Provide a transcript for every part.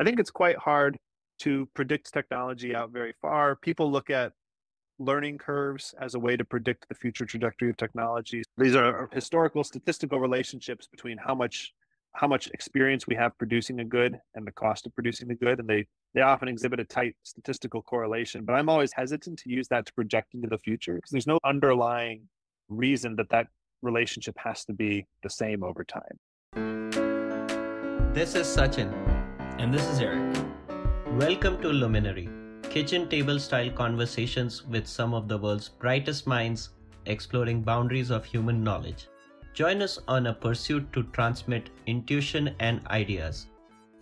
I think it's quite hard to predict technology out very far. People look at learning curves as a way to predict the future trajectory of technology. These are historical statistical relationships between how much how much experience we have producing a good and the cost of producing the good and they they often exhibit a tight statistical correlation but i'm always hesitant to use that to project into the future because there's no underlying reason that that relationship has to be the same over time this is sachin and this is eric welcome to luminary kitchen table style conversations with some of the world's brightest minds exploring boundaries of human knowledge Join us on a pursuit to transmit intuition and ideas.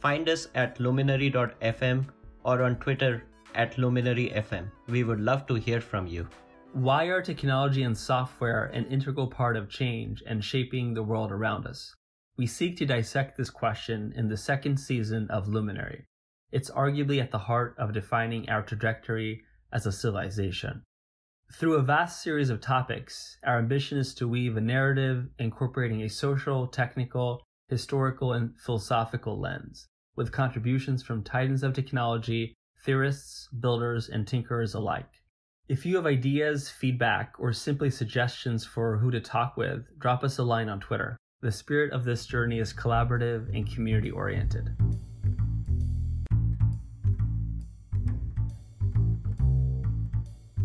Find us at luminary.fm or on Twitter at luminaryfm. We would love to hear from you. Why are technology and software an integral part of change and shaping the world around us? We seek to dissect this question in the second season of Luminary. It's arguably at the heart of defining our trajectory as a civilization. Through a vast series of topics, our ambition is to weave a narrative incorporating a social, technical, historical, and philosophical lens, with contributions from titans of technology, theorists, builders, and tinkerers alike. If you have ideas, feedback, or simply suggestions for who to talk with, drop us a line on Twitter. The spirit of this journey is collaborative and community oriented.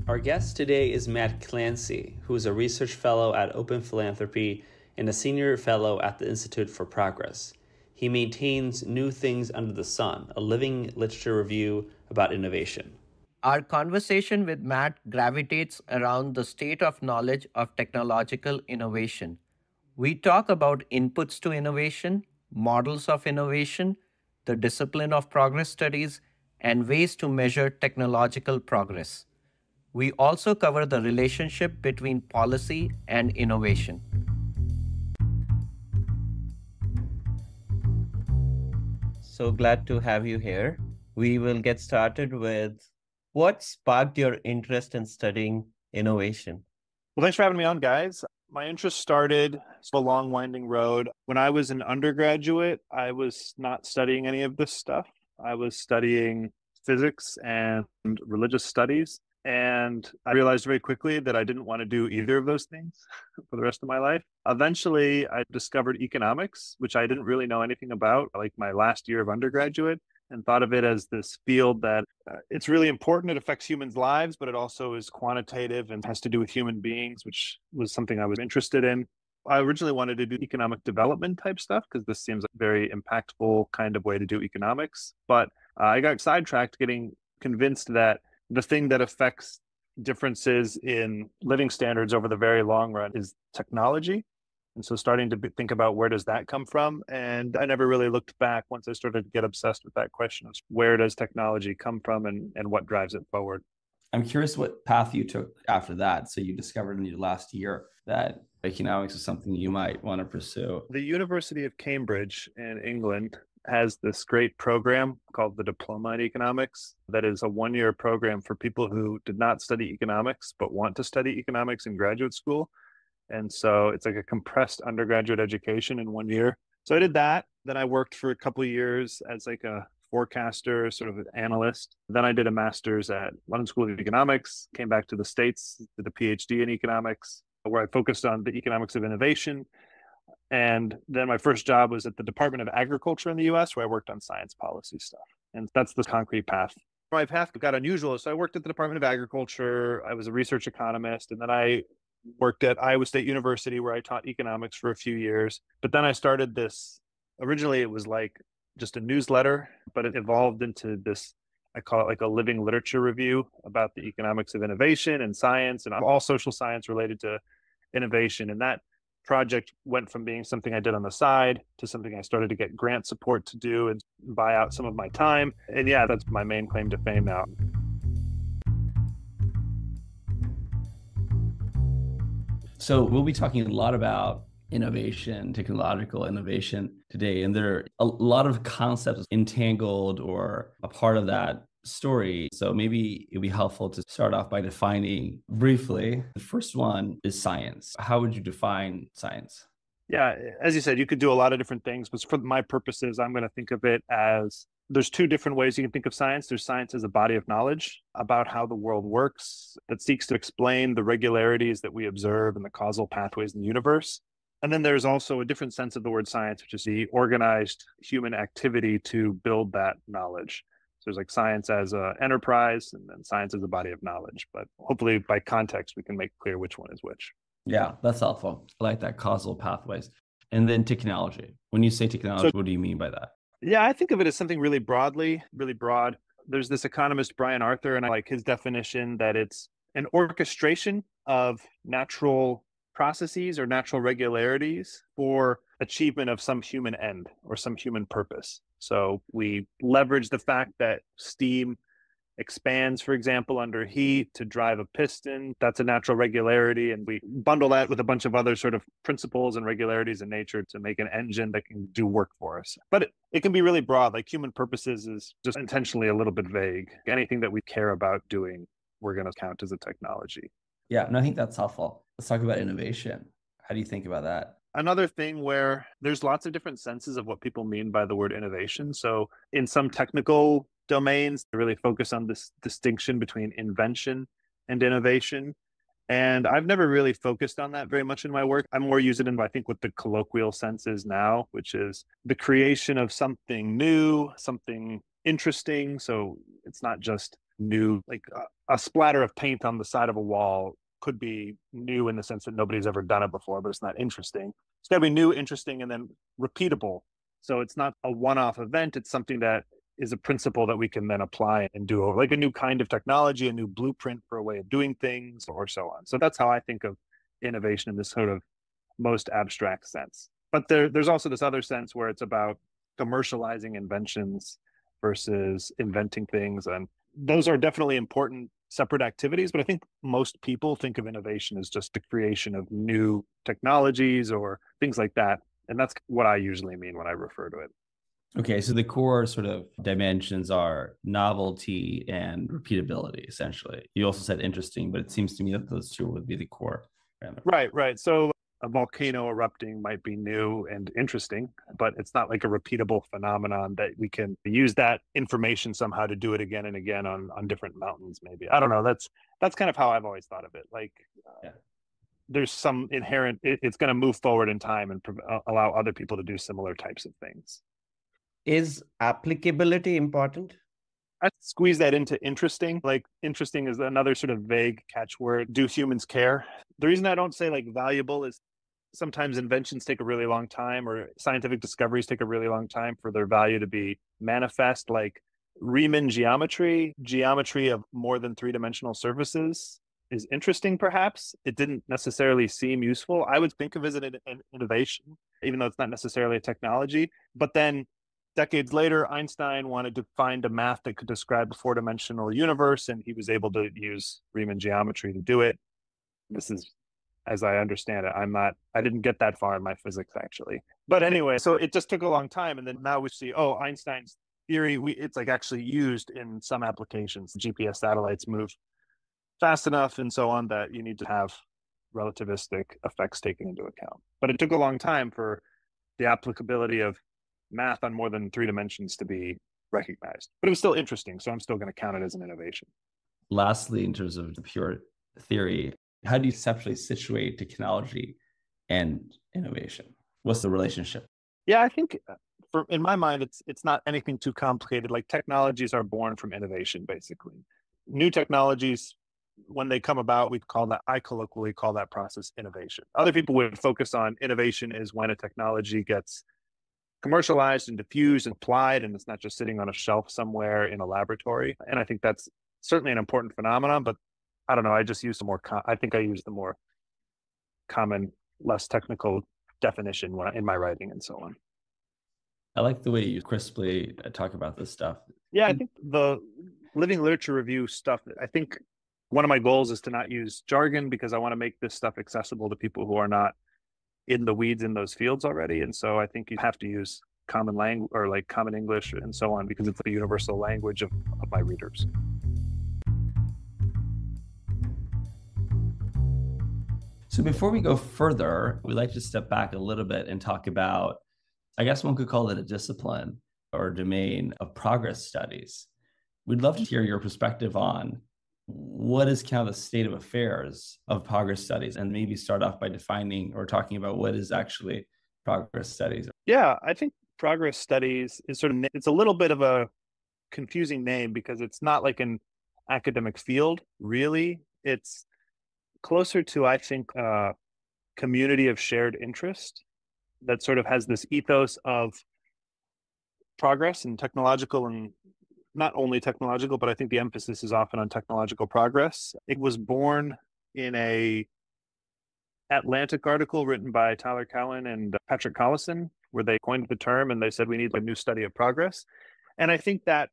Our guest today is Matt Clancy, who is a research fellow at Open Philanthropy and a senior fellow at the Institute for Progress. He maintains New Things Under the Sun, a living literature review about innovation. Our conversation with Matt gravitates around the state of knowledge of technological innovation. We talk about inputs to innovation, models of innovation, the discipline of progress studies, and ways to measure technological progress. We also cover the relationship between policy and innovation. So glad to have you here. We will get started with what sparked your interest in studying innovation? Well, thanks for having me on, guys. My interest started a long, winding road. When I was an undergraduate, I was not studying any of this stuff. I was studying physics and religious studies. And I realized very quickly that I didn't want to do either of those things for the rest of my life. Eventually, I discovered economics, which I didn't really know anything about, like my last year of undergraduate, and thought of it as this field that uh, it's really important. It affects humans' lives, but it also is quantitative and has to do with human beings, which was something I was interested in. I originally wanted to do economic development type stuff because this seems like a very impactful kind of way to do economics. But uh, I got sidetracked getting convinced that the thing that affects differences in living standards over the very long run is technology and so starting to think about where does that come from and i never really looked back once i started to get obsessed with that question of where does technology come from and, and what drives it forward. I'm curious what path you took after that. So you discovered in your last year that economics is something you might want to pursue. The university of cambridge in england has this great program called the Diploma in Economics that is a one year program for people who did not study economics but want to study economics in graduate school. And so it's like a compressed undergraduate education in one year. So I did that. Then I worked for a couple years as like a forecaster, sort of an analyst. Then I did a master's at London School of Economics, came back to the States, did a PhD in economics, where I focused on the economics of innovation and then my first job was at the Department of Agriculture in the US, where I worked on science policy stuff. And that's the concrete path. My path got unusual. So I worked at the Department of Agriculture. I was a research economist. And then I worked at Iowa State University, where I taught economics for a few years. But then I started this. Originally, it was like just a newsletter, but it evolved into this I call it like a living literature review about the economics of innovation and science and all social science related to innovation. And that project went from being something I did on the side to something I started to get grant support to do and buy out some of my time. And yeah, that's my main claim to fame now. So we'll be talking a lot about innovation, technological innovation today. And there are a lot of concepts entangled or a part of that story. So maybe it'd be helpful to start off by defining briefly. The first one is science. How would you define science? Yeah, as you said, you could do a lot of different things, but for my purposes, I'm going to think of it as there's two different ways you can think of science. There's science as a body of knowledge about how the world works that seeks to explain the regularities that we observe and the causal pathways in the universe. And then there's also a different sense of the word science, which is the organized human activity to build that knowledge. So there's like science as an enterprise and then science as a body of knowledge. But hopefully by context, we can make clear which one is which. Yeah, that's helpful. I like that causal pathways. And then technology. When you say technology, so, what do you mean by that? Yeah, I think of it as something really broadly, really broad. There's this economist, Brian Arthur, and I like his definition that it's an orchestration of natural processes or natural regularities for achievement of some human end or some human purpose. So we leverage the fact that steam expands, for example, under heat to drive a piston. That's a natural regularity. And we bundle that with a bunch of other sort of principles and regularities in nature to make an engine that can do work for us. But it, it can be really broad, like human purposes is just intentionally a little bit vague. Anything that we care about doing, we're going to count as a technology. Yeah, and I think that's helpful. Let's talk about innovation. How do you think about that? another thing where there's lots of different senses of what people mean by the word innovation. So, in some technical domains to really focus on this distinction between invention and innovation. And I've never really focused on that very much in my work. I more use it in, I think, what the colloquial sense is now, which is the creation of something new, something interesting. So it's not just new, like a, a splatter of paint on the side of a wall could be new in the sense that nobody's ever done it before, but it's not interesting. It's got to be new, interesting, and then repeatable. So it's not a one off event. It's something that is a principle that we can then apply and do over like a new kind of technology, a new blueprint for a way of doing things, or so on. So that's how I think of innovation in this sort of most abstract sense. But there, there's also this other sense where it's about commercializing inventions versus inventing things. And those are definitely important separate activities. But I think most people think of innovation as just the creation of new technologies or things like that. And that's what I usually mean when I refer to it. Okay, so the core sort of dimensions are novelty and repeatability, essentially. You also said interesting, but it seems to me that those two would be the core. Right, right. So a volcano erupting might be new and interesting, but it's not like a repeatable phenomenon that we can use that information somehow to do it again and again on on different mountains. Maybe I don't know. That's that's kind of how I've always thought of it. Like. Uh, there's some inherent it, it's going to move forward in time and pro- allow other people to do similar types of things is applicability important? I squeeze that into interesting. Like interesting is another sort of vague catchword. Do humans care? The reason I don't say like valuable is sometimes inventions take a really long time or scientific discoveries take a really long time for their value to be manifest like Riemann geometry, geometry of more than three-dimensional surfaces is interesting perhaps. It didn't necessarily seem useful. I would think of it as an, an innovation even though it's not necessarily a technology. But then decades later, Einstein wanted to find a math that could describe a four dimensional universe, and he was able to use Riemann geometry to do it. This is, as I understand it, I'm not, I didn't get that far in my physics actually. But anyway, so it just took a long time. And then now we see, oh, Einstein's theory, we, it's like actually used in some applications. GPS satellites move fast enough and so on that you need to have relativistic effects taken into account. But it took a long time for the applicability of math on more than three dimensions to be recognized. But it was still interesting, so I'm still going to count it as an innovation. Lastly, in terms of the pure theory, how do you conceptually situate technology and innovation? What's the relationship? Yeah, I think uh, for in my mind, it's it's not anything too complicated. Like technologies are born from innovation, basically. New technologies, when they come about, we call that I colloquially call that process innovation. Other people would focus on innovation is when a technology gets commercialized and diffused and applied, and it's not just sitting on a shelf somewhere in a laboratory. And I think that's certainly an important phenomenon. But I don't know. I just use the more. I think I use the more common, less technical definition when, in my writing and so on. I like the way you crisply uh, talk about this stuff. Yeah, I think the living literature review stuff. I think one of my goals is to not use jargon because I want to make this stuff accessible to people who are not in the weeds in those fields already. And so I think you have to use common language or like common English and so on because it's the universal language of, of my readers. So before we go further, we'd like to step back a little bit and talk about, I guess one could call it a discipline or domain of progress studies. We'd love to hear your perspective on what is kind of the state of affairs of progress studies and maybe start off by defining or talking about what is actually progress studies. Yeah, I think progress studies is sort of it's a little bit of a confusing name because it's not like an academic field really it's closer to i think a community of shared interest that sort of has this ethos of progress and technological and not only technological but i think the emphasis is often on technological progress. It was born in a atlantic article written by tyler cowen and uh, patrick collison where they coined the term and they said we need a new study of progress. And i think that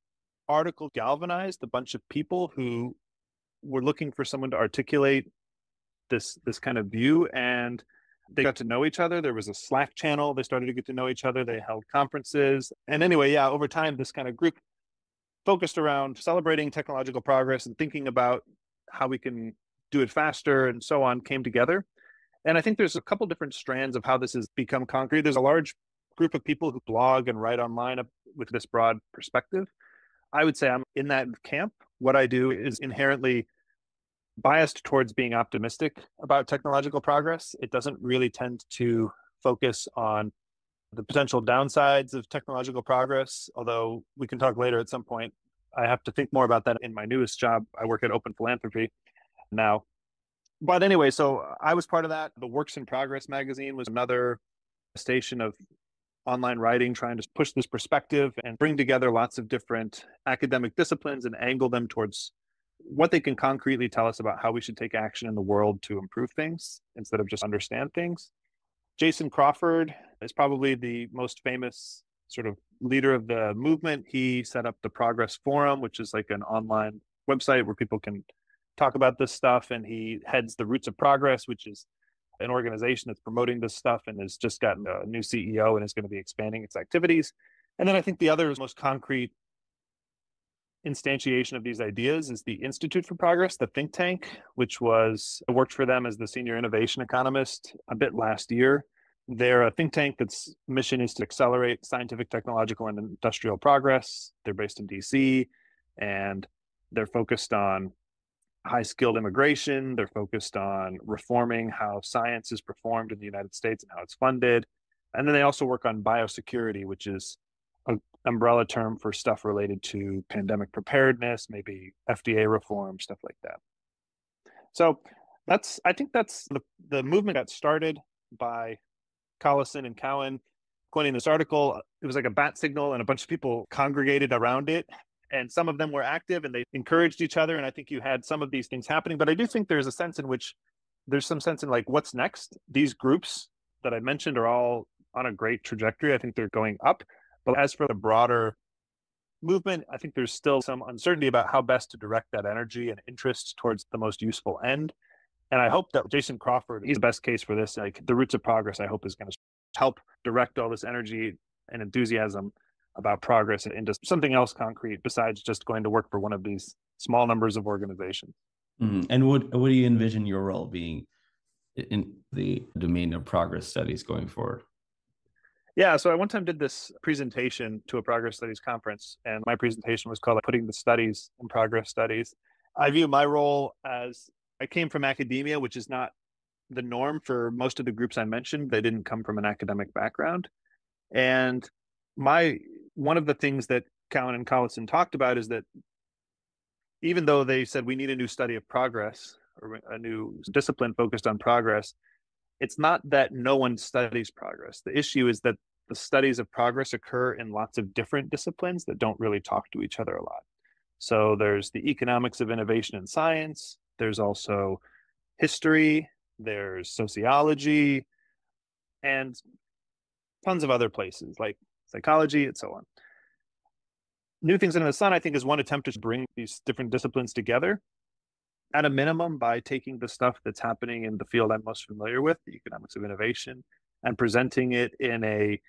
article galvanized a bunch of people who were looking for someone to articulate this this kind of view and they got to know each other. There was a slack channel. They started to get to know each other. They held conferences. And anyway yeah over time this kind of group focused around celebrating technological progress and thinking about how we can do it faster and so on came together and i think there's a couple different strands of how this has become concrete there's a large group of people who blog and write online with this broad perspective I would say I'm in that camp. What I do is inherently biased towards being optimistic about technological progress. It doesn't really tend to focus on the potential downsides of technological progress, although we can talk later at some point. I have to think more about that in my newest job. I work at Open Philanthropy now. But anyway, so I was part of that. The Works in Progress magazine was another station of online writing, trying to push this perspective and bring together lots of different academic disciplines and angle them towards what they can concretely tell us about how we should take action in the world to improve things instead of just understand things. Jason Crawford is probably the most famous sort of leader of the movement. He set up the Progress Forum, which is like an online website where people can talk about this stuff. And he heads the Roots of Progress, which is an organization that's promoting this stuff and has just gotten a new CEO and is going to be expanding its activities. And then I think the other most concrete instantiation of these ideas is the Institute for Progress, the think tank, which was I worked for them as the senior innovation economist a bit last year. They're a think tank that's mission is to accelerate scientific, technological, and industrial progress. They're based in DC and they're focused on high skilled immigration. They're focused on reforming how science is performed in the United States and how it's funded. And then they also work on biosecurity, which is an umbrella term for stuff related to pandemic preparedness, maybe FDA reform, stuff like that. So that's I think that's the the movement got started by Collison and Cowen coining this article. It was like a bat signal, and a bunch of people congregated around it. And some of them were active and they encouraged each other. And i think you had some of these things happening but i do think there's a sense in which there's some sense in like what's next? These groups that i mentioned are all on a great trajectory. I think they're going up. But as for the broader movement i think there's still some uncertainty about how best to direct that energy and interest towards the most useful end and i hope that jason crawford is the best case for this like the roots of progress i hope is going to help direct all this energy and enthusiasm about progress into something else concrete besides just going to work for one of these small numbers of organizations. Mm-hmm. And what what do you envision your role being in the domain of progress studies going forward? Yeah, so I one time did this presentation to a progress studies conference, and my presentation was called "Putting the Studies in Progress Studies." I view my role as I came from academia, which is not the norm for most of the groups I mentioned. They didn't come from an academic background, and my one of the things that Cowen and Collison talked about is that even though they said we need a new study of progress or a new discipline focused on progress, it's not that no one studies progress. The issue is that the studies of progress occur in lots of different disciplines that don't really talk to each other a lot. So there's the economics of innovation in science, there's also history, there's sociology, and tons of other places like psychology, and so on. New Things Under the Sun, I think, is one attempt to bring these different disciplines together at a minimum by taking the stuff that's happening in the field I'm most familiar with, the economics of innovation, and presenting it in a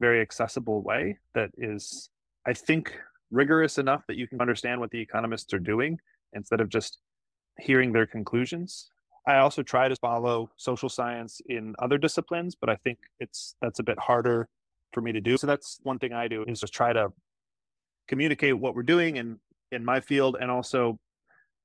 very accessible way that is, I think, rigorous enough that you can understand what the economists are doing instead of just hearing their conclusions. I also try to follow social science in other disciplines, but I think it's that's a bit harder for me to do. So that's one thing I do is just try to communicate what we're doing in in my field and also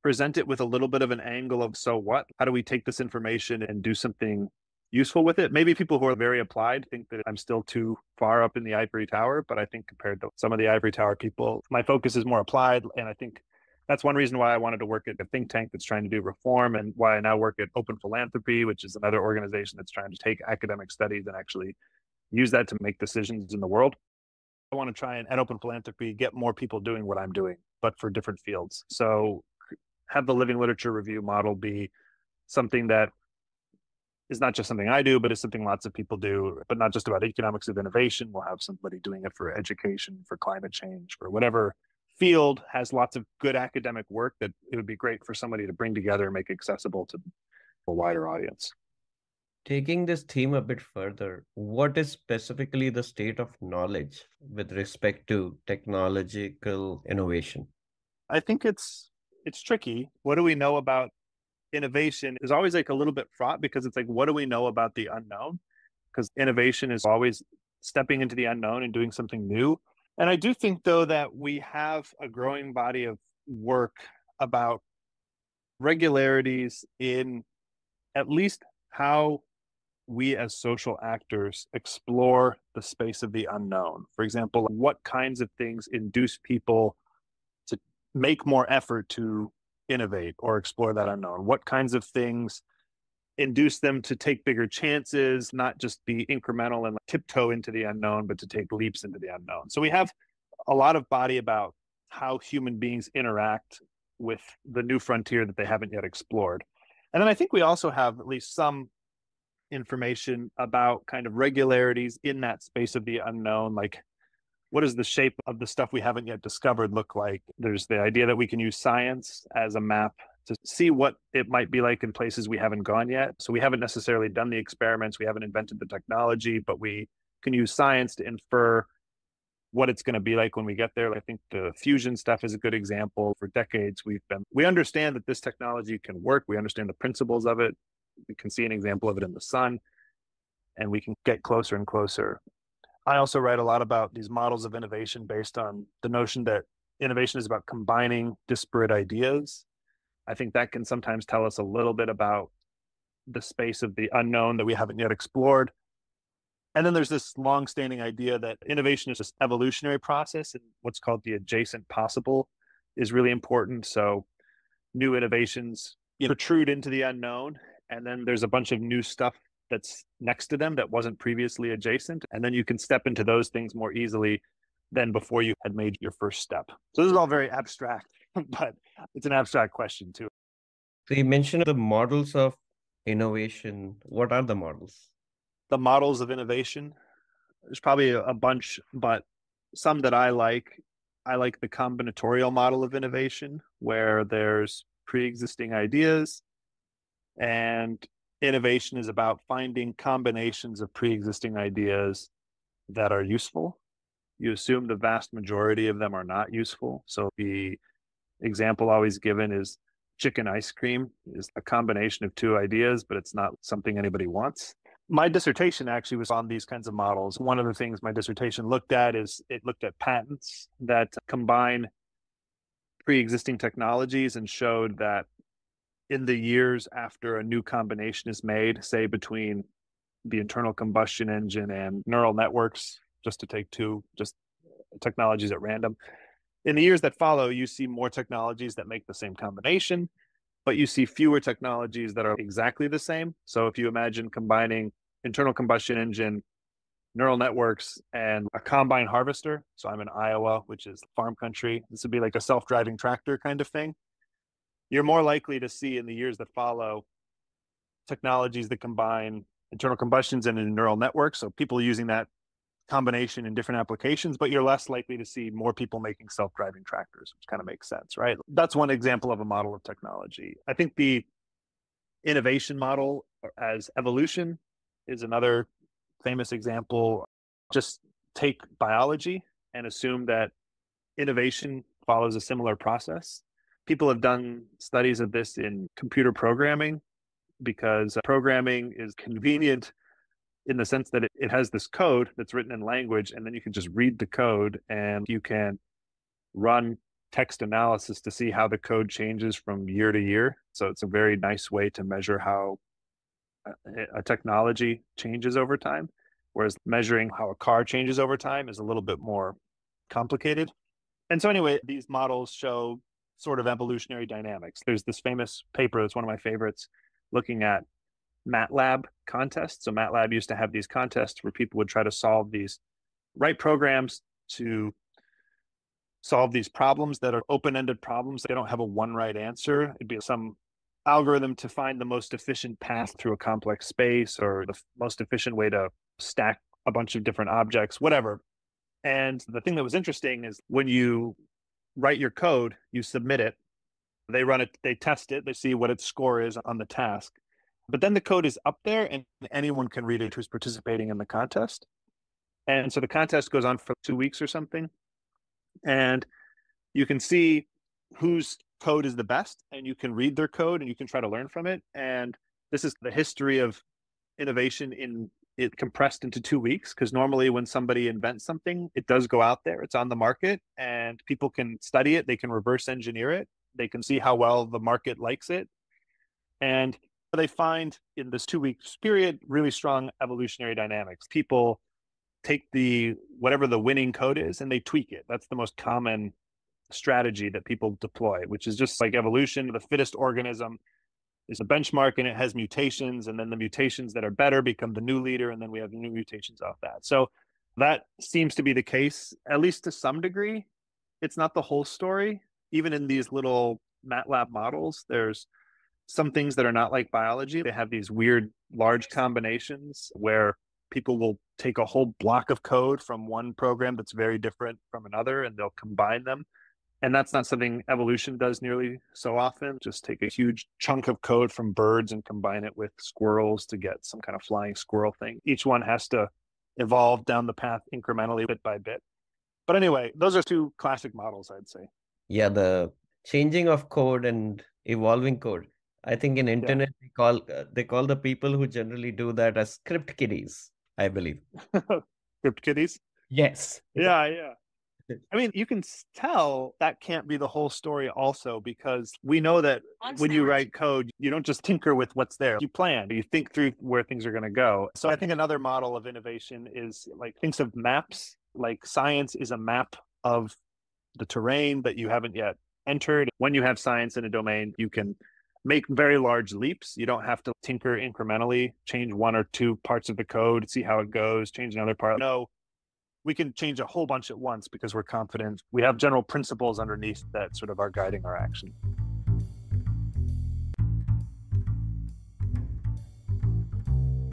present it with a little bit of an angle of so what? How do we take this information and do something useful with it? Maybe people who are very applied think that I'm still too far up in the ivory tower, but I think compared to some of the ivory tower people, my focus is more applied and I think that's one reason why I wanted to work at a think tank that's trying to do reform and why I now work at Open Philanthropy, which is another organization that's trying to take academic studies and actually use that to make decisions in the world. I want to try and at Open Philanthropy get more people doing what I'm doing, but for different fields. So have the living literature review model be something that is not just something I do, but it's something lots of people do, but not just about economics of innovation. We'll have somebody doing it for education, for climate change, for whatever field has lots of good academic work that it would be great for somebody to bring together and make accessible to a wider audience. Taking this theme a bit further, what is specifically the state of knowledge with respect to technological innovation? I think it's it's tricky. What do we know about innovation is always like a little bit fraught because it's like what do we know about the unknown? Because innovation is always stepping into the unknown and doing something new. And I do think though that we have a growing body of work about regularities in at least how we as social actors explore the space of the unknown. For example, what kinds of things induce people to make more effort to innovate or explore that unknown? What kinds of things induce them to take bigger chances, not just be incremental and like tiptoe into the unknown, but to take leaps into the unknown? So we have a lot of body about how human beings interact with the new frontier that they haven't yet explored. And then I think we also have at least some information about kind of regularities in that space of the unknown like what does the shape of the stuff we haven't yet discovered look like there's the idea that we can use science as a map to see what it might be like in places we haven't gone yet so we haven't necessarily done the experiments we haven't invented the technology but we can use science to infer what it's going to be like when we get there. I think the fusion stuff is a good example. For decades, we've been, we understand that this technology can work. We understand the principles of it we can see an example of it in the sun and we can get closer and closer i also write a lot about these models of innovation based on the notion that innovation is about combining disparate ideas i think that can sometimes tell us a little bit about the space of the unknown that we haven't yet explored. And then there's this long-standing idea that innovation is this evolutionary process and what's called the adjacent possible is really important. So new innovations protrude into the unknown and then there's a bunch of new stuff that's next to them that wasn't previously adjacent and then you can step into those things more easily than before you had made your first step. So this is all very abstract but it's an abstract question too so you mentioned the models of innovation what are the models the models of innovation there's probably a bunch but some that i like i like the combinatorial model of innovation where there's pre-existing ideas and innovation is about finding combinations of pre existing ideas that are useful. You assume the vast majority of them are not useful. So the example always given is chicken ice cream is a combination of two ideas, but it's not something anybody wants. My dissertation actually was on these kinds of models. One of the things my dissertation looked at is it looked at patents that combine pre existing technologies and showed that in the years after a new combination is made, say between the internal combustion engine and neural networks, just to take two just technologies at random. In the years that follow, you see more technologies that make the same combination, but you see fewer technologies that are exactly the same. So if you imagine combining internal combustion engine, neural networks, and a combine harvester, so I'm in Iowa, which is farm country, this would be like a self driving tractor kind of thing you're more likely to see in the years that follow technologies that combine internal combustions and neural networks. So people using that combination in different applications, but you're less likely to see more people making self-driving tractors, which kind of makes sense, right? That's one example of a model of technology. I think the innovation model uh, as evolution is another famous example. Just take biology and assume that innovation follows a similar process people have done studies of this in computer programming because programming is convenient in the sense that it, it has this code that's written in language, and then you can just read the code and you can run text analysis to see how the code changes from year to year. So it's a very nice way to measure how a technology changes over time. Whereas measuring how a car changes over time is a little bit more complicated. And so, anyway, these models show sort of evolutionary dynamics. There's this famous paper that's one of my favorites looking at MATLAB contests. So, MATLAB used to have these contests where people would try to solve these, write programs to solve these problems that are open ended problems. They don't have a one right answer. It'd be some algorithm to find the most efficient path through a complex space or the most efficient way to stack a bunch of different objects, whatever. And the thing that was interesting is when you write your code, you submit it, they run it, they test it, they see what its score is on the task. But then the code is up there and anyone can read it who's participating in the contest. And so the contest goes on for two weeks or something. And you can see whose code is the best and you can read their code and you can try to learn from it. And this is the history of innovation in it compressed into two weeks because normally when somebody invents something it does go out there it's on the market and people can study it they can reverse engineer it they can see how well the market likes it and they find in this two weeks period really strong evolutionary dynamics. People take the whatever the winning code is and they tweak it. That's the most common strategy that people deploy which is just like evolution. The fittest organism is a benchmark and it has mutations and then the mutations that are better become the new leader and then we have new mutations off that. So that seems to be the case at least to some degree. It's not the whole story. Even in these little matlab models there's some things that are not like biology they have these weird large combinations where people will take a whole block of code from one program that's very different from another and they'll combine them and that's not something evolution does nearly so often. Just take a huge chunk of code from birds and combine it with squirrels to get some kind of flying squirrel thing. Each one has to evolve down the path incrementally, bit by bit. But anyway, those are two classic models, I'd say. Yeah, the changing of code and evolving code. I think in internet yeah. they call uh, they call the people who generally do that as script kiddies. I believe. script kiddies. Yes. Yeah, yeah. I mean, you can tell that can't be the whole story, also, because we know that when you write code, you don't just tinker with what's there. You plan, you think through where things are going to go. So I think another model of innovation is like thinks of maps. Like science is a map of the terrain that you haven't yet entered. When you have science in a domain, you can make very large leaps. You don't have to tinker incrementally, change one or two parts of the code, see how it goes, change another part. No, we can change a whole bunch at once because we're confident we have general principles underneath that sort of are guiding our action.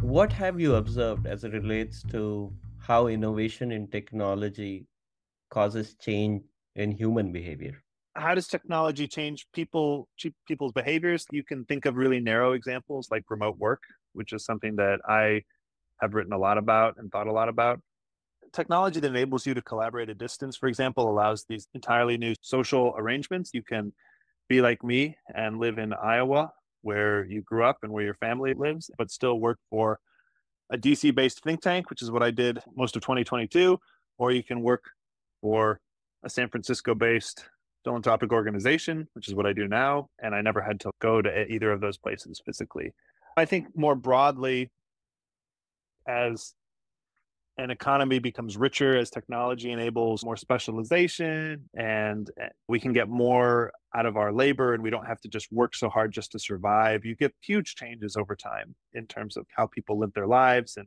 What have you observed as it relates to how innovation in technology causes change in human behavior? How does technology change people people's behaviors? You can think of really narrow examples like remote work, which is something that I have written a lot about and thought a lot about technology that enables you to collaborate at distance, for example, allows these entirely new social arrangements. You can be like me and live in Iowa, where you grew up and where your family lives, but still work for a DC based think tank, which is what I did most of 2022, or you can work for a San Francisco based philanthropic organization, which is what I do now. And I never had to go to either of those places physically. I think more broadly, as an economy becomes richer as technology enables more specialization and eh, we can get more out of our labor and we don't have to just work so hard just to survive you get huge changes over time in terms of how people live their lives and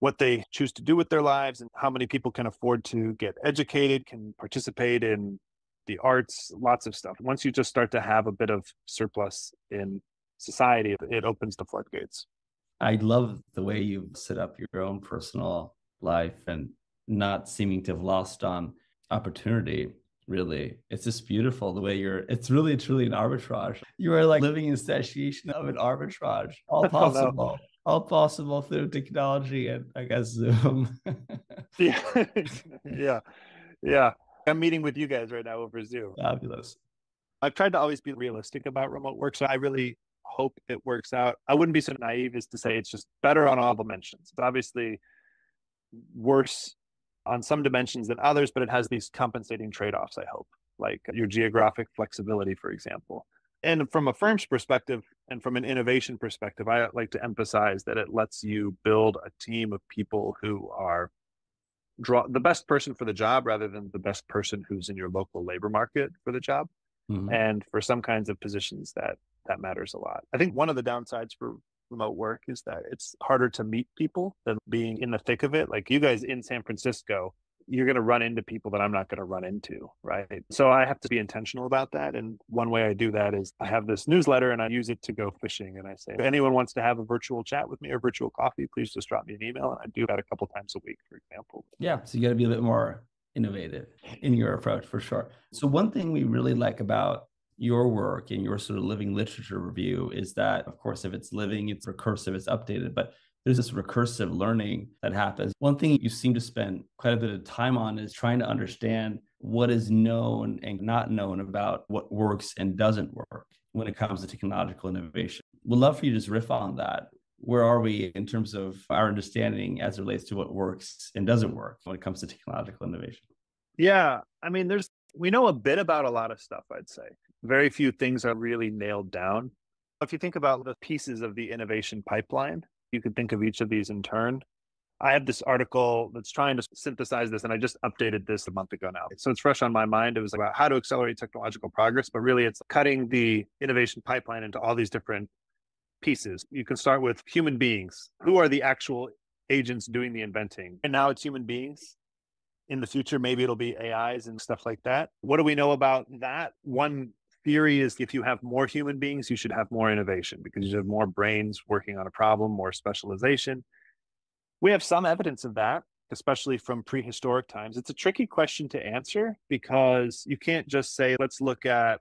what they choose to do with their lives and how many people can afford to get educated can participate in the arts lots of stuff. Once you just start to have a bit of surplus in society it opens the floodgates. I love the way you set up your own personal life and not seeming to have lost on opportunity really. It's just beautiful the way you're it's really truly an arbitrage. You are like living in satiation of an arbitrage. All possible. All possible through technology and i guess zoom. Yeah. Yeah. Yeah i'm meeting with you guys right now over zoom fabulous i've tried to always be realistic about remote work so i really hope it works out. I wouldn't be so naive as to say it's just better on all dimensions. It's obviously worse on some dimensions than others, but it has these compensating trade offs, I hope, like your geographic flexibility, for example. And from a firm's perspective and from an innovation perspective, I like to emphasize that it lets you build a team of people who are draw the best person for the job rather than the best person who's in your local labor market for the job. Mm-hmm. And for some kinds of positions that that matters a lot. I think one of the downsides for remote work is that it's harder to meet people than being in the thick of it. Like you guys in San Francisco, you're going to run into people that I'm not going to run into, right? So I have to be intentional about that. And one way I do that is I have this newsletter and I use it to go fishing. And I say, if anyone wants to have a virtual chat with me or virtual coffee, please just drop me an email. And I do that a couple times a week, for example. Yeah. So you got to be a bit more innovative in your approach for sure. So one thing we really like about your work and your sort of living literature review is that, of course, if it's living, it's recursive, it's updated, but there's this recursive learning that happens. One thing you seem to spend quite a bit of time on is trying to understand what is known and not known about what works and doesn't work when it comes to technological innovation. We'd love for you to just riff on that. Where are we in terms of our understanding as it relates to what works and doesn't work when it comes to technological innovation? Yeah, I mean, there's we know a bit about a lot of stuff, I'd say. Very few things are really nailed down. If you think about the pieces of the innovation pipeline, you could think of each of these in turn. I have this article that's trying to synthesize this, and I just updated this a month ago now. So it's fresh on my mind. It was about how to accelerate technological progress, but really it's cutting the innovation pipeline into all these different pieces. You can start with human beings. Who are the actual agents doing the inventing? And now it's human beings. In the future, maybe it'll be AIs and stuff like that. What do we know about that? One theory is if you have more human beings, you should have more innovation because you have more brains working on a problem, more specialization. We have some evidence of that, especially from prehistoric times. It's a tricky question to answer because you can't just say, let's look at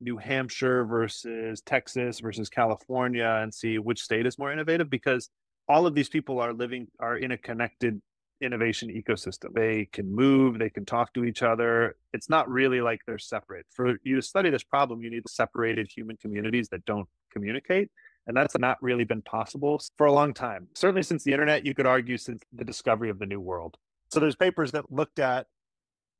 New Hampshire versus Texas versus California and see which state is more innovative because all of these people are living are in a connected innovation ecosystem. They can move, they can talk to each other. It's not really like they're separate. For you to study this problem, you need separated human communities that don't communicate. And that's not really been possible for a long time. Certainly since the internet, you could argue since the discovery of the new world. So there's papers that looked at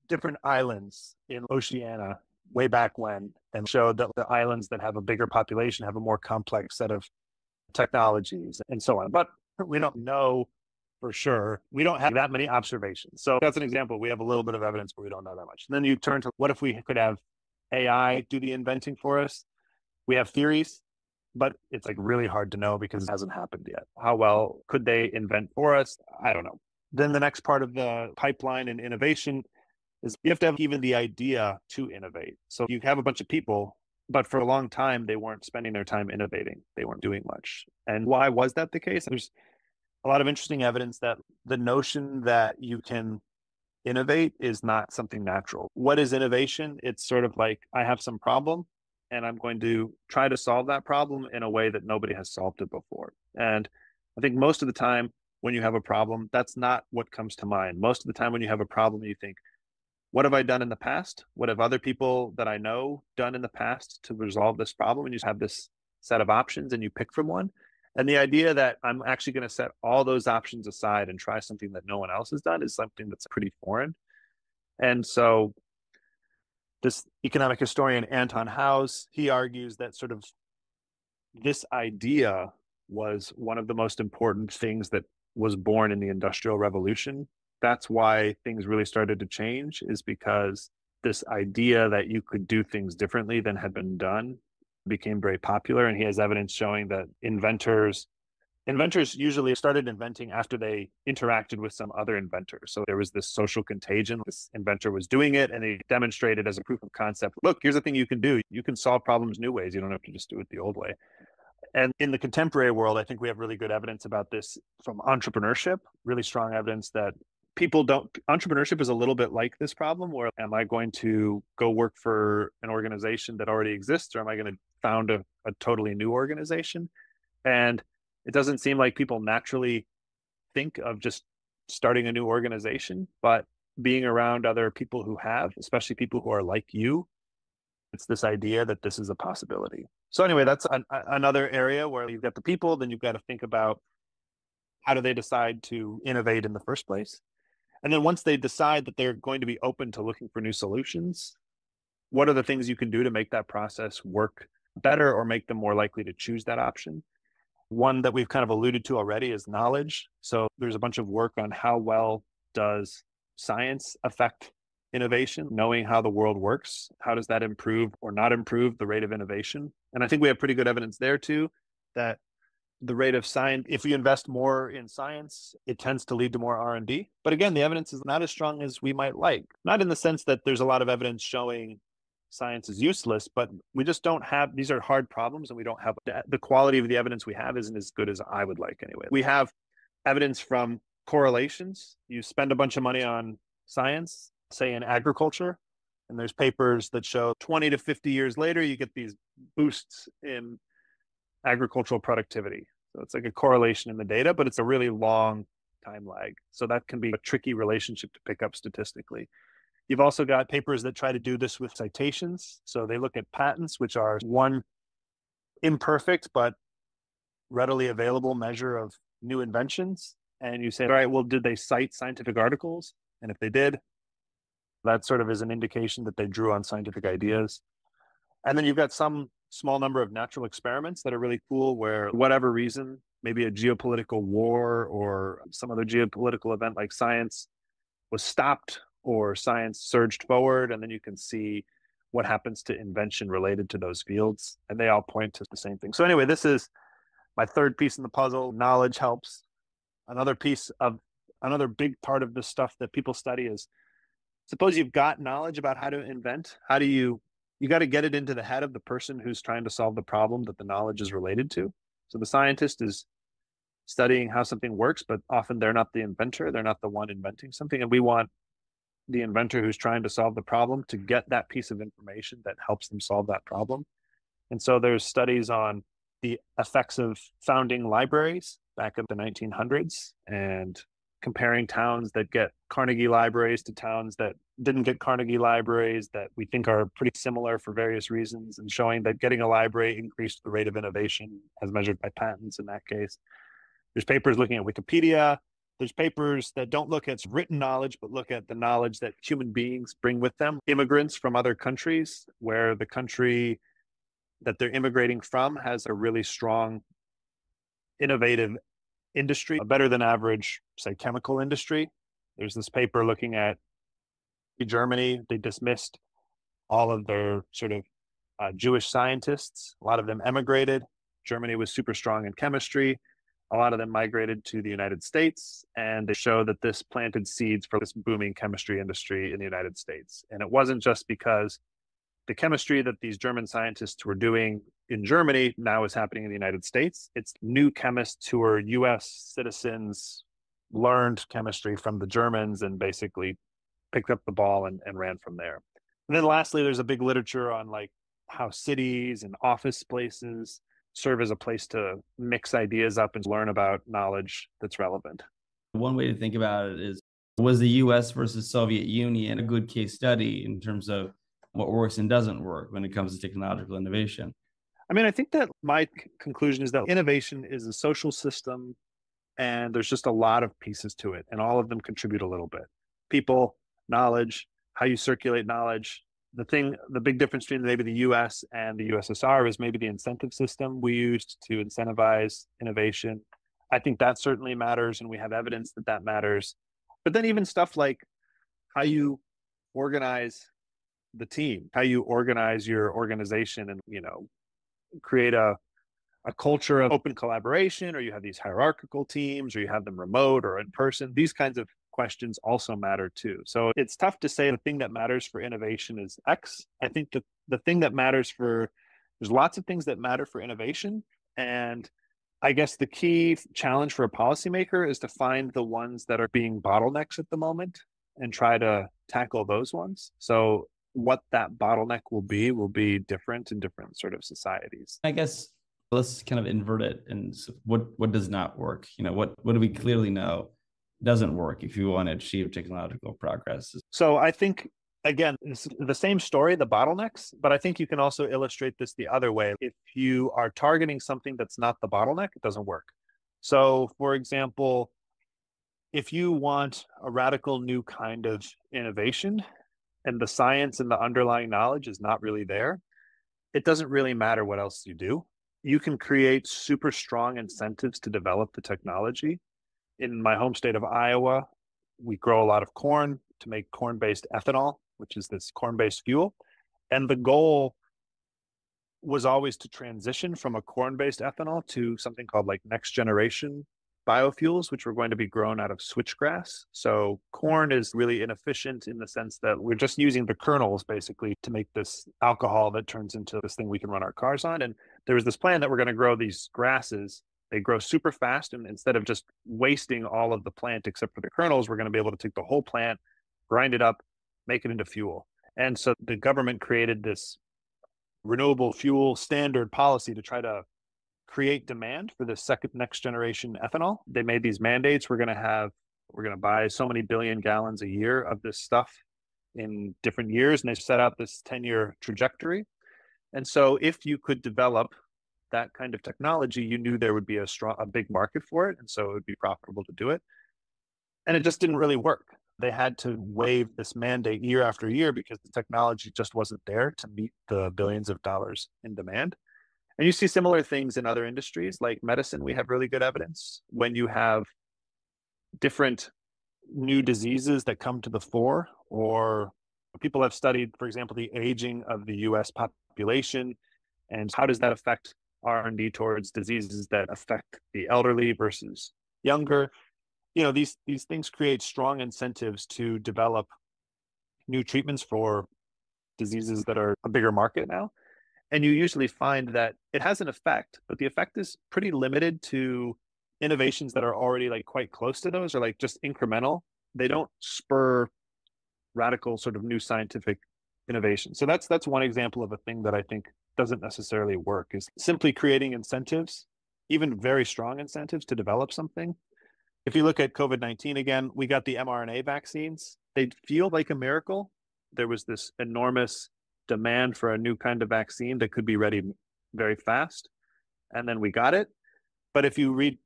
different islands in Oceania way back when and showed that the islands that have a bigger population have a more complex set of technologies and so on. But we don't know for sure. We don't have that many observations. So that's an example. We have a little bit of evidence, but we don't know that much. And then you turn to what if we could have AI do the inventing for us? We have theories, but it's like really hard to know because it hasn't happened yet. How well could they invent for us? I don't know. Then the next part of the pipeline and innovation is you have to have even the idea to innovate. So you have a bunch of people, but for a long time they weren't spending their time innovating. They weren't doing much. And why was that the case? There's a lot of interesting evidence that the notion that you can innovate is not something natural. What is innovation? It's sort of like I have some problem and I'm going to try to solve that problem in a way that nobody has solved it before. And I think most of the time when you have a problem, that's not what comes to mind. Most of the time when you have a problem, you think, what have I done in the past? What have other people that I know done in the past to resolve this problem? And you have this set of options and you pick from one. And the idea that I'm actually going to set all those options aside and try something that no one else has done is something that's pretty foreign. And so this economic historian Anton Howes, he argues that sort of this idea was one of the most important things that was born in the industrial revolution. That's why things really started to change is because this idea that you could do things differently than had been done became very popular and he has evidence showing that inventors inventors usually started inventing after they interacted with some other inventor. So there was this social contagion. This inventor was doing it and they demonstrated as a proof of concept look here's a thing you can do. You can solve problems new ways. You don't have to just do it the old way. And in the contemporary world i think we have really good evidence about this from entrepreneurship really strong evidence that people don't entrepreneurship is a little bit like this problem where am i going to go work for an organization that already exists or am i going to found a, a totally new organization and it doesn't seem like people naturally think of just starting a new organization but being around other people who have especially people who are like you It's this idea that this is a possibility. So, anyway, that's an, another area where you've got the people, then you've got to think about how do they decide to innovate in the first place? And then once they decide that they're going to be open to looking for new solutions, what are the things you can do to make that process work better or make them more likely to choose that option? One that we've kind of alluded to already is knowledge. So there's a bunch of work on how well does science affect innovation, knowing how the world works. How does that improve or not improve the rate of innovation? And I think we have pretty good evidence there too that the rate of science if we invest more in science it tends to lead to more r&d but again the evidence is not as strong as we might like not in the sense that there's a lot of evidence showing science is useless but we just don't have these are hard problems and we don't have the quality of the evidence we have isn't as good as i would like anyway we have evidence from correlations you spend a bunch of money on science say in agriculture and there's papers that show 20 to 50 years later you get these boosts in agricultural productivity. So it's like a correlation in the data, but it's a really long time lag. So that can be a tricky relationship to pick up statistically. You've also got papers that try to do this with citations. So they look at patents, which are one imperfect but readily available measure of new inventions. And you say, all right, well, did they cite scientific articles? And if they did, that sort of is an indication that they drew on scientific ideas. And then you've got some small number of natural experiments that are really cool where whatever reason maybe a geopolitical war or some other geopolitical event like science was stopped or science surged forward and then you can see what happens to invention related to those fields and they all point to the same thing so anyway this is my third piece in the puzzle knowledge helps another piece of another big part of the stuff that people study is suppose you've got knowledge about how to invent how do you you got to get it into the head of the person who's trying to solve the problem that the knowledge is related to. So the scientist is studying how something works, but often they're not the inventor, they're not the one inventing something. And we want the inventor who's trying to solve the problem to get that piece of information that helps them solve that problem. And so there's studies on the effects of founding libraries back in the 1900s and comparing towns that get Carnegie libraries to towns that didn't get Carnegie libraries that we think are pretty similar for various reasons, and showing that getting a library increased the rate of innovation as measured by patents in that case. There's papers looking at Wikipedia. There's papers that don't look at written knowledge, but look at the knowledge that human beings bring with them. Immigrants from other countries, where the country that they're immigrating from has a really strong, innovative industry, a better than average, say, chemical industry. There's this paper looking at Germany. They dismissed all of their sort of uh, Jewish scientists. A lot of them emigrated. Germany was super strong in chemistry. A lot of them migrated to the United States, and they show that this planted seeds for this booming chemistry industry in the United States. And it wasn't just because the chemistry that these German scientists were doing in Germany now is happening in the United States. It's new chemists who are US citizens, learned chemistry from the Germans and basically picked up the ball and, and ran from there. And then lastly, there's a big literature on like how cities and office places serve as a place to mix ideas up and learn about knowledge that's relevant. One way to think about it is was the US versus Soviet Union a good case study in terms of what works and doesn't work when it comes to technological innovation? I mean, I think that my c- conclusion is that innovation is a social system and there's just a lot of pieces to it, and all of them contribute a little bit. People, knowledge, how you circulate knowledge. The thing, the big difference between maybe the US and the USSR is maybe the incentive system we used to incentivize innovation. I think that certainly matters, and we have evidence that that matters. But then, even stuff like how you organize the team, how you organize your organization, and you know, create a a culture of open collaboration, or you have these hierarchical teams, or you have them remote or in person. These kinds of questions also matter too. So it's tough to say the thing that matters for innovation is X. I think the the thing that matters for there's lots of things that matter for innovation, and I guess the key challenge for a policymaker is to find the ones that are being bottlenecks at the moment and try to tackle those ones. So what that bottleneck will be will be different in different sort of societies. I guess let's kind of invert it and what what does not work? You know, what what do we clearly know doesn't work if you want to achieve technological progress? So I think again, it's the same story, the bottlenecks, but I think you can also illustrate this the other way. If you are targeting something that's not the bottleneck, it doesn't work. So, for example, if you want a radical new kind of innovation and the science and the underlying knowledge is not really there, it doesn't really matter what else you do. You can create super strong incentives to develop the technology. In my home state of Iowa, we grow a lot of corn to make corn based ethanol, which is this corn based fuel. And the goal was always to transition from a corn based ethanol to something called like next generation biofuels, which were going to be grown out of switchgrass. So corn is really inefficient in the sense that we're just using the kernels basically to make this alcohol that turns into this thing we can run our cars on. And there was this plan that we're going to grow these grasses. They grow super fast. And instead of just wasting all of the plant except for the kernels, we're going to be able to take the whole plant, grind it up, make it into fuel. And so the government created this renewable fuel standard policy to try to create demand for the second next generation ethanol. They made these mandates. We're going to have, we're going to buy so many billion gallons a year of this stuff in different years. And they set out this 10 year trajectory. And so if you could develop that kind of technology, you knew there would be a strong, a big market for it. And so it would be profitable to do it. And it just didn't really work. They had to waive this mandate year after year because the technology just wasn't there to meet the billions of dollars in demand. And you see similar things in other industries like medicine. We have really good evidence when you have different new diseases that come to the fore, or people have studied, for example, the aging of the US population and how does that affect R&D towards diseases that affect the elderly versus younger. You know, these these things create strong incentives to develop new treatments for diseases that are a bigger market now and you usually find that it has an effect but the effect is pretty limited to innovations that are already like quite close to those or like just incremental they don't spur radical sort of new scientific innovation so that's that's one example of a thing that i think doesn't necessarily work is simply creating incentives even very strong incentives to develop something if you look at covid-19 again we got the mrna vaccines they feel like a miracle there was this enormous demand for a new kind of vaccine that could be ready very fast. And then we got it. But if you read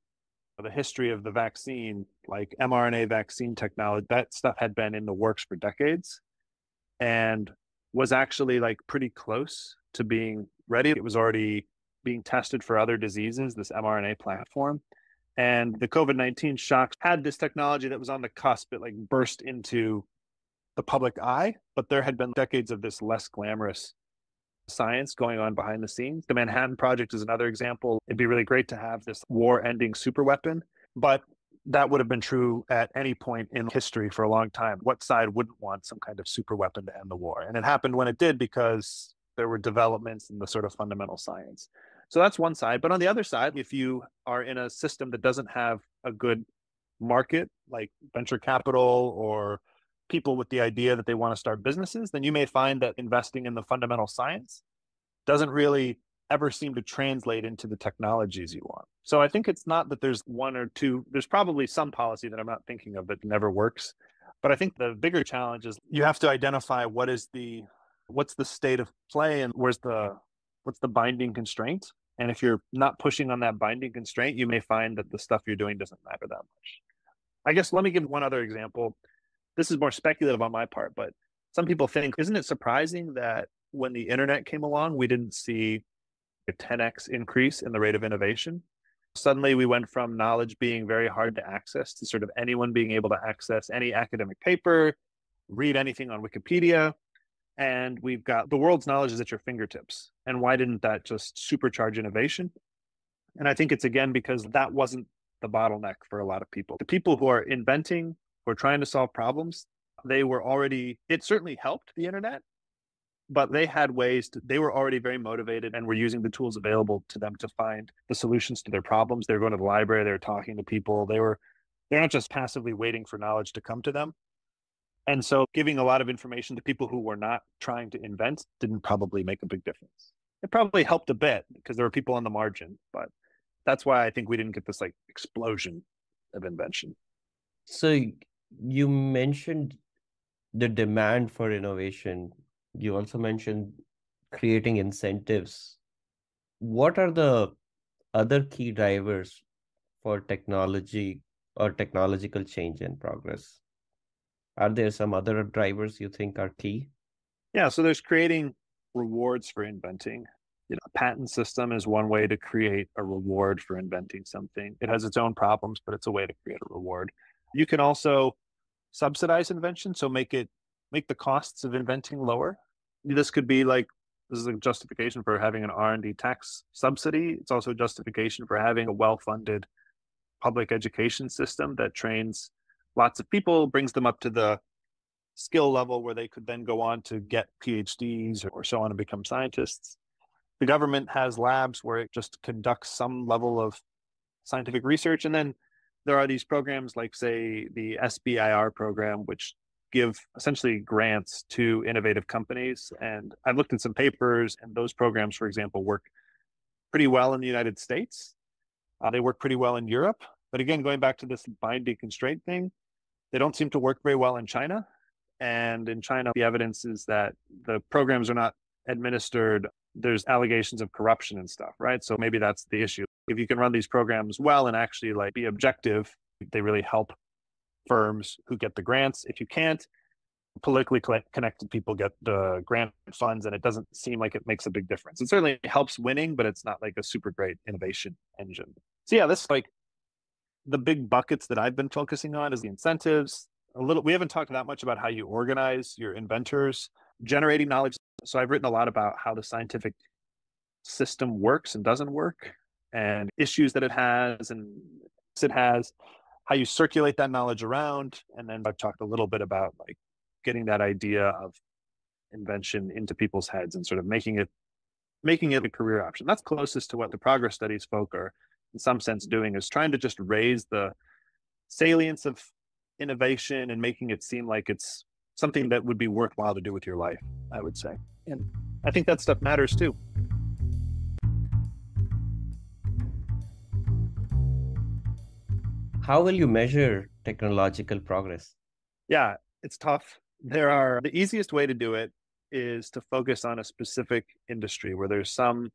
the history of the vaccine, like mRNA vaccine technology, that stuff had been in the works for decades and was actually like pretty close to being ready. It was already being tested for other diseases, this mRNA platform. And the COVID 19 shocks had this technology that was on the cusp. It like burst into the public eye, but there had been decades of this less glamorous science going on behind the scenes. The Manhattan Project is another example. It'd be really great to have this war ending super weapon, but that would have been true at any point in history for a long time. What side wouldn't want some kind of super weapon to end the war? And it happened when it did because there were developments in the sort of fundamental science. So that's one side. But on the other side, if you are in a system that doesn't have a good market like venture capital or people with the idea that they want to start businesses, then you may find that investing in the fundamental science doesn't really ever seem to translate into the technologies you want. So I think it's not that there's one or two, there's probably some policy that I'm not thinking of that never works. But I think the bigger challenge is you have to identify what is the what's the state of play and where's the what's the binding constraint. And if you're not pushing on that binding constraint, you may find that the stuff you're doing doesn't matter that much. I guess let me give one other example this is more speculative on my part, but some people think, isn't it surprising that when the internet came along, we didn't see a 10x increase in the rate of innovation? Suddenly, we went from knowledge being very hard to access to sort of anyone being able to access any academic paper, read anything on Wikipedia. And we've got the world's knowledge is at your fingertips. And why didn't that just supercharge innovation? And I think it's again because that wasn't the bottleneck for a lot of people. The people who are inventing were trying to solve problems, they were already, it certainly helped the internet, but they had ways to, they were already very motivated and were using the tools available to them to find the solutions to their problems. They were going to the library, they were talking to people, they were, they're not just passively waiting for knowledge to come to them. And so giving a lot of information to people who were not trying to invent didn't probably make a big difference. It probably helped a bit because there were people on the margin, but that's why I think we didn't get this like explosion of invention. So you mentioned the demand for innovation, you also mentioned creating incentives. What are the other key drivers for technology or technological change and progress? Are there some other drivers you think are key? Yeah, so there's creating rewards for inventing. You know, a patent system is one way to create a reward for inventing something. It has its own problems, but it's a way to create a reward. You can also subsidize invention, so make it make the costs of inventing lower. This could be like this is a justification for having an R&D tax subsidy. It's also a justification for having a well-funded public education system that trains lots of people, brings them up to the skill level where they could then go on to get PhDs or so on and become scientists. The government has labs where it just conducts some level of scientific research. And then there are these programs like, say, the SBIR program, which give essentially grants to innovative companies. And I've looked at some papers, and those programs, for example, work pretty well in the United States. Uh, they work pretty well in Europe. But again, going back to this binding constraint thing, they don't seem to work very well in China. And in China, the evidence is that the programs are not administered. There's allegations of corruption and stuff, right? So maybe that's the issue. If you can run these programs well and actually like be objective, they really help firms who get the grants. If you can't, politically connected people get the grant funds and it doesn't seem like it makes a big difference. It certainly helps winning, but it's not like a super great innovation engine. So yeah, this like the big buckets that I've been focusing on is the incentives. A little we haven't talked that much about how you organize your inventors, generating knowledge. So I've written a lot about how the scientific system works and doesn't work and issues that it has and it has how you circulate that knowledge around and then i've talked a little bit about like getting that idea of invention into people's heads and sort of making it making it a career option. That's closest to what the progress studies folk are in some sense doing is trying to just raise the salience of innovation and making it seem like it's something that would be worthwhile to do with your life i would say. And i think that stuff matters too how will you measure technological progress? Yeah, it's tough. There are the easiest way to do it is to focus on a specific industry where there's some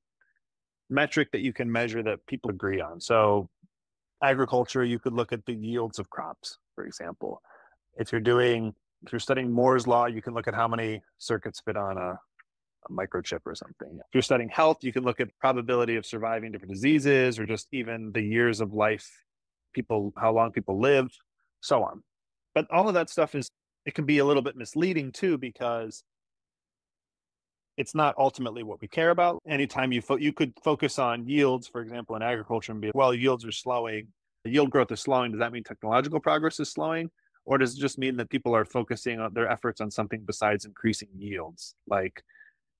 metric that you can measure that people agree on. So, agriculture, you could look at the yields of crops, for example. If you're doing, if you're studying Moore's law, you can look at how many circuits fit on a, a microchip or something. If you're studying health, you can look at probability of surviving different diseases or just even the years of life people how long people live so on. But all of that stuff is it can be a little bit misleading too because it's not ultimately what we care about. Anytime you fo- you could focus on yields for example in agriculture and be well yields are slowing. The yield growth is slowing. Does that mean technological progress is slowing? Or does it just mean that people are focusing their efforts on something besides increasing yields? Like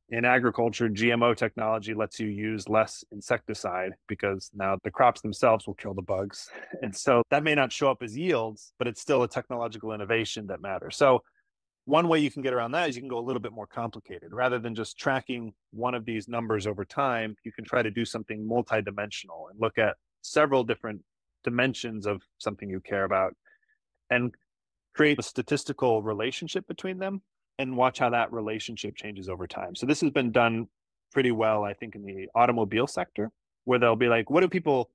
in agriculture, GMO technology lets you use less insecticide because now the crops themselves will kill the bugs. And so that may not show up as yields, but it's still a technological innovation that matters. So one way you can get around that is you can go a little bit more complicated. Rather than just tracking one of these numbers over time, you can try to do something multidimensional and look at several different dimensions of something you care about and create a statistical relationship between them and watch how that relationship changes over time. So this has been done pretty well, I think, in the automobile sector, where they'll be like, what do people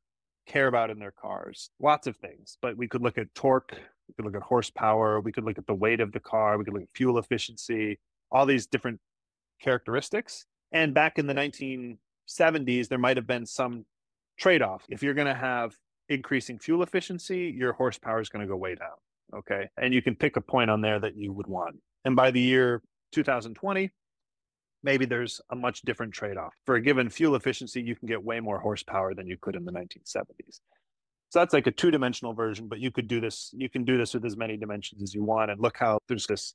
care about in their cars? Lots of things, but we could look at torque, we could look at horsepower, we could look at the weight of the car, we could look at fuel efficiency, all these different characteristics. And back in the 1970s, there might have been some trade off. If you're going to have increasing fuel efficiency, your horsepower is going to go way down. Okay. And you can pick a point on there that you would want. And by the year 2020, maybe there's a much different trade off. For a given fuel efficiency, you can get way more horsepower than you could in the 1970s. So that's like a two dimensional version, but you could do this, you can do this with as many dimensions as you want. And look how there's this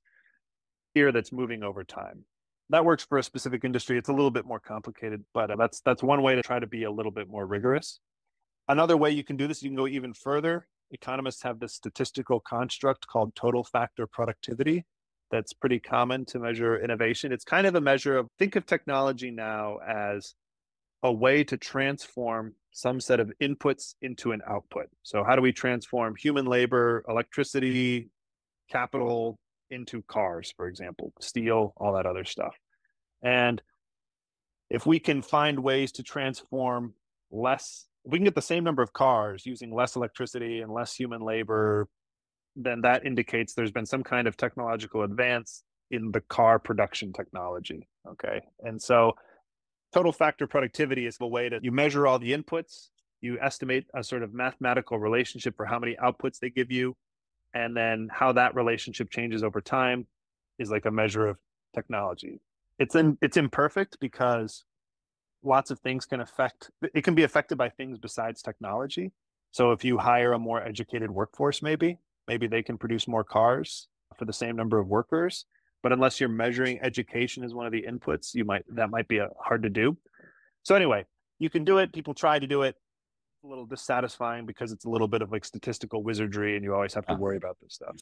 here that's moving over time. That works for a specific industry. It's a little bit more complicated, but uh, that's that's one way to try to be a little bit more rigorous. Another way you can do this, you can go even further. Economists have this statistical construct called total factor productivity that's pretty common to measure innovation. It's kind of a measure of think of technology now as a way to transform some set of inputs into an output. So, how do we transform human labor, electricity, capital, into cars, for example, steel, all that other stuff. And if we can find ways to transform less, we can get the same number of cars using less electricity and less human labor, then that indicates there's been some kind of technological advance in the car production technology. Okay. And so total factor productivity is the way to you measure all the inputs, you estimate a sort of mathematical relationship for how many outputs they give you, and then how that relationship changes over time is like a measure of technology. It's in it's imperfect because lots of things can affect it can be affected by things besides technology. So if you hire a more educated workforce maybe, maybe they can produce more cars for the same number of workers but unless you're measuring education as one of the inputs you might that might be a, hard to do. So anyway you can do it. People try to do it. A little dissatisfying because it's a little bit of like statistical wizardry and you always have to ah. worry about this stuff.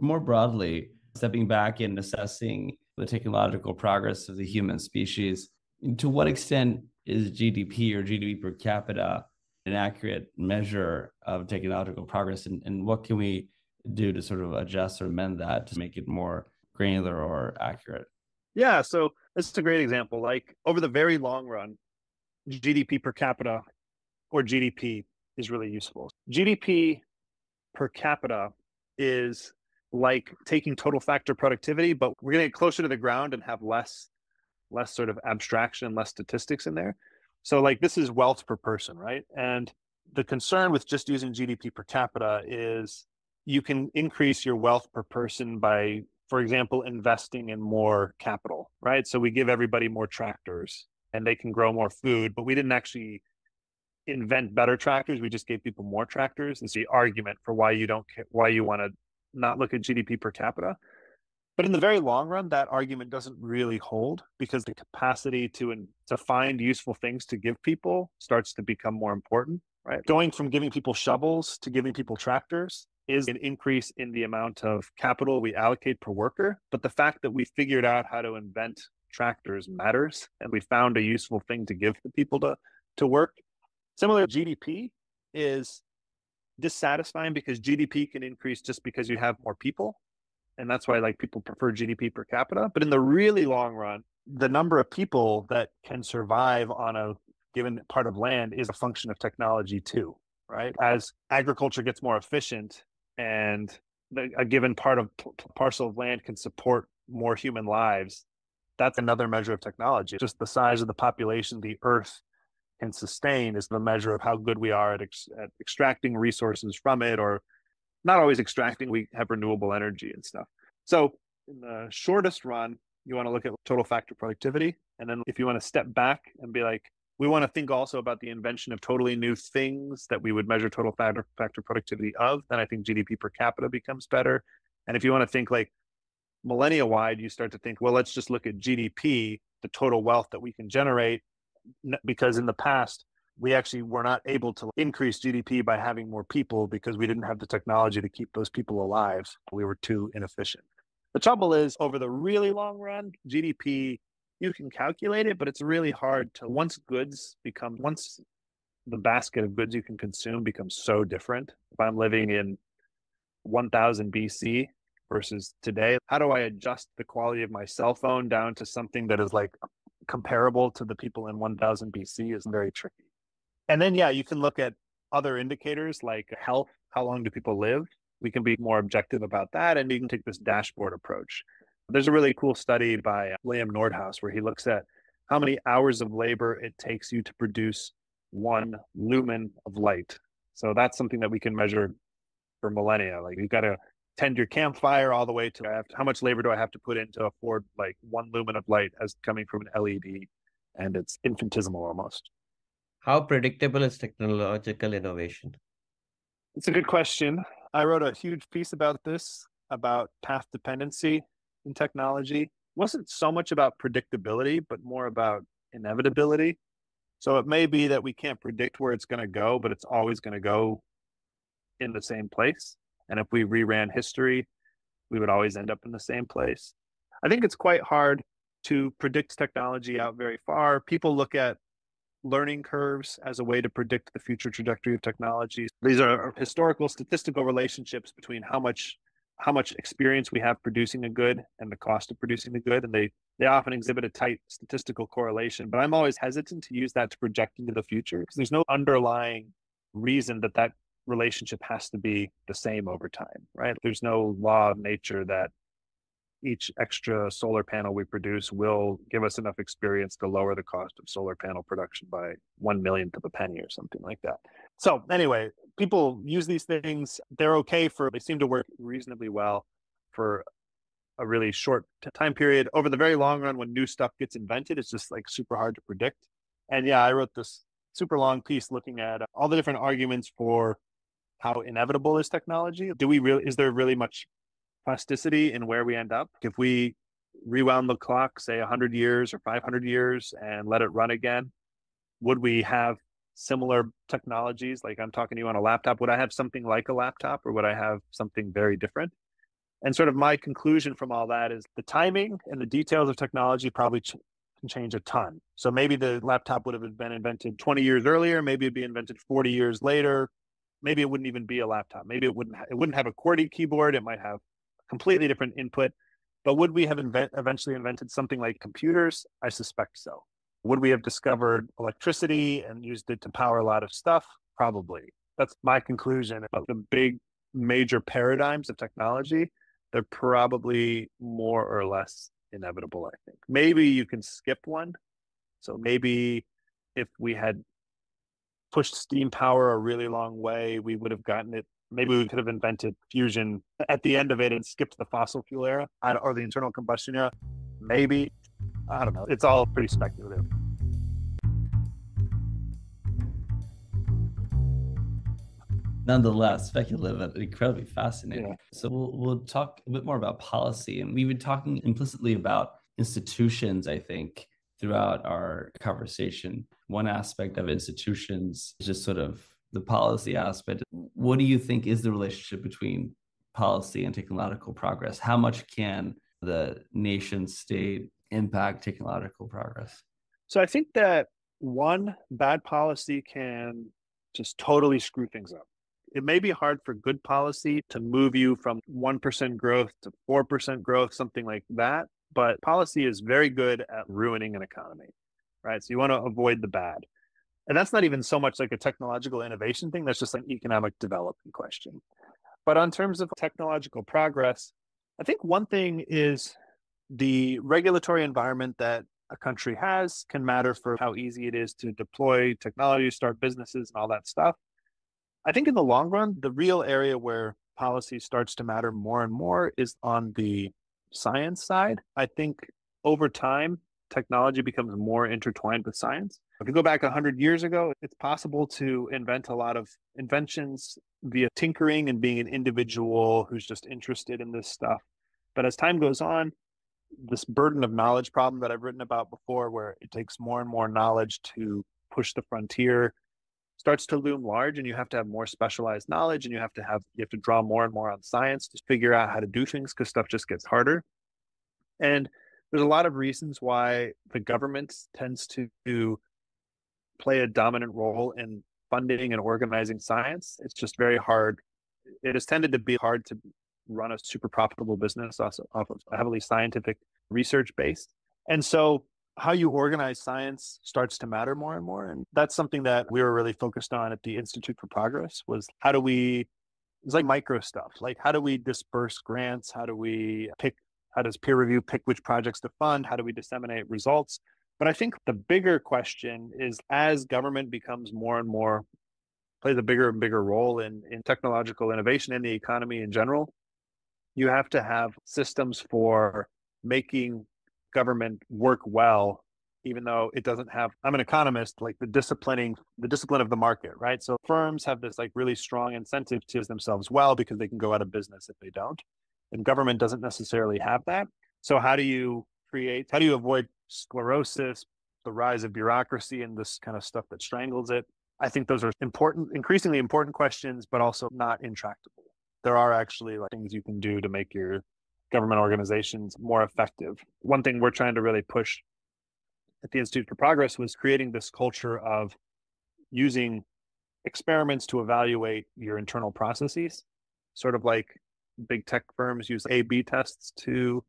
More broadly stepping back and assessing the technological progress of the human species to what extent is gdp or gdp per capita an accurate measure of technological progress and, and what can we do to sort of adjust or amend that to make it more granular or accurate? Yeah, so this is a great example. Like over the very long run, GDP per capita or GDP is really useful. GDP per capita is like taking total factor productivity, but we're going to get closer to the ground and have less less sort of abstraction, less statistics in there. So like this is wealth per person, right? And the concern with just using GDP per capita is you can increase your wealth per person by for example, investing in more capital, right? So we give everybody more tractors and they can grow more food, but we didn't actually invent better tractors. We just gave people more tractors. And the argument for why you don't, why you want to not look at GDP per capita. But in the very long run, that argument doesn't really hold because the capacity to to find useful things to give people starts to become more important. Right, going from giving people shovels to giving people tractors is an increase in the amount of capital we allocate per worker. But the fact that we figured out how to invent tractors mm. matters and we found a useful thing to give the people to, to work. Similar GDP is dissatisfying because GDP can increase just because you have more people. And that's why like people prefer GDP per capita. But in the really long run, the number of people that can survive on a given part of land is a function of technology too, right? As agriculture gets more efficient, and a given part of parcel of land can support more human lives that's another measure of technology. Just the size of the population the earth can sustain is the measure of how good we are at, ex- at extracting resources from it or not always extracting we have renewable energy and stuff. So in the shortest run you want to look at total factor productivity and then if you want to step back and be like we want to think also about the invention of totally new things that we would measure total factor, factor productivity of. Then I think GDP per capita becomes better. And if you want to think like millennia wide, you start to think, well, let's just look at GDP, the total wealth that we can generate. Because in the past, we actually were not able to increase GDP by having more people because we didn't have the technology to keep those people alive. We were too inefficient. The trouble is, over the really long run, GDP you can calculate it, but it's really hard to once goods become once the basket of goods you can consume becomes so different. If I'm living in 1000 BC versus today, how do I adjust the quality of my cell phone down to something that is like comparable to the people in 1000 BC is very tricky. And then, yeah, you can look at other indicators like health. How long do people live? We can be more objective about that. And you can take this dashboard approach. There's a really cool study by uh, William Nordhaus where he looks at how many hours of labor it takes you to produce one lumen of light. So that's something that we can measure for millennia. Like you've got to tend your campfire all the way to, to how much labor do I have to put in to afford like one lumen of light as coming from an LED, and it's infinitesimal almost. How predictable is technological innovation? It's a good question. I wrote a huge piece about this about path dependency in technology wasn't so much about predictability, but more about inevitability. So it may be that we can't predict where it's going to go, but it's always going to go in the same place. And if we reran history, we would always end up in the same place. I think it's quite hard to predict technology out very far. People look at learning curves as a way to predict the future trajectory of technology. These are historical statistical relationships between how much how much experience we have producing a good and the cost of producing the good. And they, they often exhibit a tight statistical correlation. But I'm always hesitant to use that to project into the future because there's no underlying reason that that relationship has to be the same over time, right? There's no law of nature that each extra solar panel we produce will give us enough experience to lower the cost of solar panel production by one millionth of a penny or something like that. So, anyway, people use these things. They're okay for, they seem to work reasonably well for a really short time period. Over the very long run, when new stuff gets invented, it's just like super hard to predict. And yeah, I wrote this super long piece looking at all the different arguments for how inevitable is technology. Do we really, is there really much plasticity in where we end up. If we rewound the clock, say 100 years or 500 years, and let it run again, would we have similar technologies? Like I'm talking to you on a laptop, would I have something like a laptop or would I have something very different? And sort of my conclusion from all that is the timing and the details of technology probably ch- can change a ton. So maybe the laptop would have been invented 20 years earlier, maybe it'd be invented 40 years later. Maybe it wouldn't even be a laptop. Maybe it wouldn't ha- it wouldn't have a QWERTY keyboard. It might have completely different input. But would we have invent, eventually invented something like computers? I suspect so. Would we have discovered electricity and used it to power a lot of stuff? Probably. That's my conclusion about the big major paradigms of technology. They're probably more or less inevitable, I think. Maybe you can skip one. So maybe if we had pushed steam power a really long way, we would have gotten it maybe we could have invented fusion at the end of it and skipped the fossil fuel era uh, or the internal combustion era. Maybe. I don't know. It's all pretty speculative. Nonetheless, speculative and incredibly fascinating. Yeah. So we'll, we'll talk a bit more about policy. And we've been talking implicitly about institutions, I think, throughout our conversation. One aspect of institutions is just sort of the policy aspect, what do you think is the relationship between policy and technological progress? How much can the nation state impact technological progress? So I think that one bad policy can just totally screw things up. It may be hard for good policy to move you from 1% growth to 4% growth, something like that. But policy is very good at ruining an economy, right? So you want to avoid the bad. And that's not even so much like a technological innovation thing, that's just an economic development question. But on terms of technological progress, I think one thing is the regulatory environment that a country has can matter for how easy it is to deploy technology, start businesses, and all that stuff. I think in the long run, the real area where policy starts to matter more and more is on the science side. I think over time, technology becomes more intertwined with science. If you go back 100 years ago, it's possible to invent a lot of inventions via tinkering and being an individual who's just interested in this stuff. But as time goes on, this burden of knowledge problem that I've written about before, where it takes more and more knowledge to push the frontier, starts to loom large and you have to have more specialized knowledge and you have to have you have to draw more and more on science to figure out how to do things because stuff just gets harder and there's a lot of reasons why the government tends to play a dominant role in funding and organizing science. It's just very hard. It has tended to be hard to run a super profitable business also off of heavily scientific research based. And so how you organize science starts to matter more and more. And that's something that we were really focused on at the Institute for Progress was how do we it's like micro stuff. Like how do we disperse grants? How do we pick how does peer review pick which projects to fund? How do we disseminate results? But I think the bigger question is as government becomes more and more plays a bigger and bigger role in, in technological innovation in the economy in general, you have to have systems for making government work well even though it doesn't have i'm an economist like the disciplining the discipline of the market right so firms have this like really strong incentive to themselves well because they can go out of business if they don't and government doesn't necessarily have that. So how do you create? How do you avoid sclerosis, the rise of bureaucracy, and this kind of stuff that strangles it? I think those are important, increasingly important questions, but also not intractable. There are actually like things you can do to make your government organizations more effective. One thing we're trying to really push at the Institute for Progress was creating this culture of using experiments to evaluate your internal processes, sort of like big tech firms use A B tests to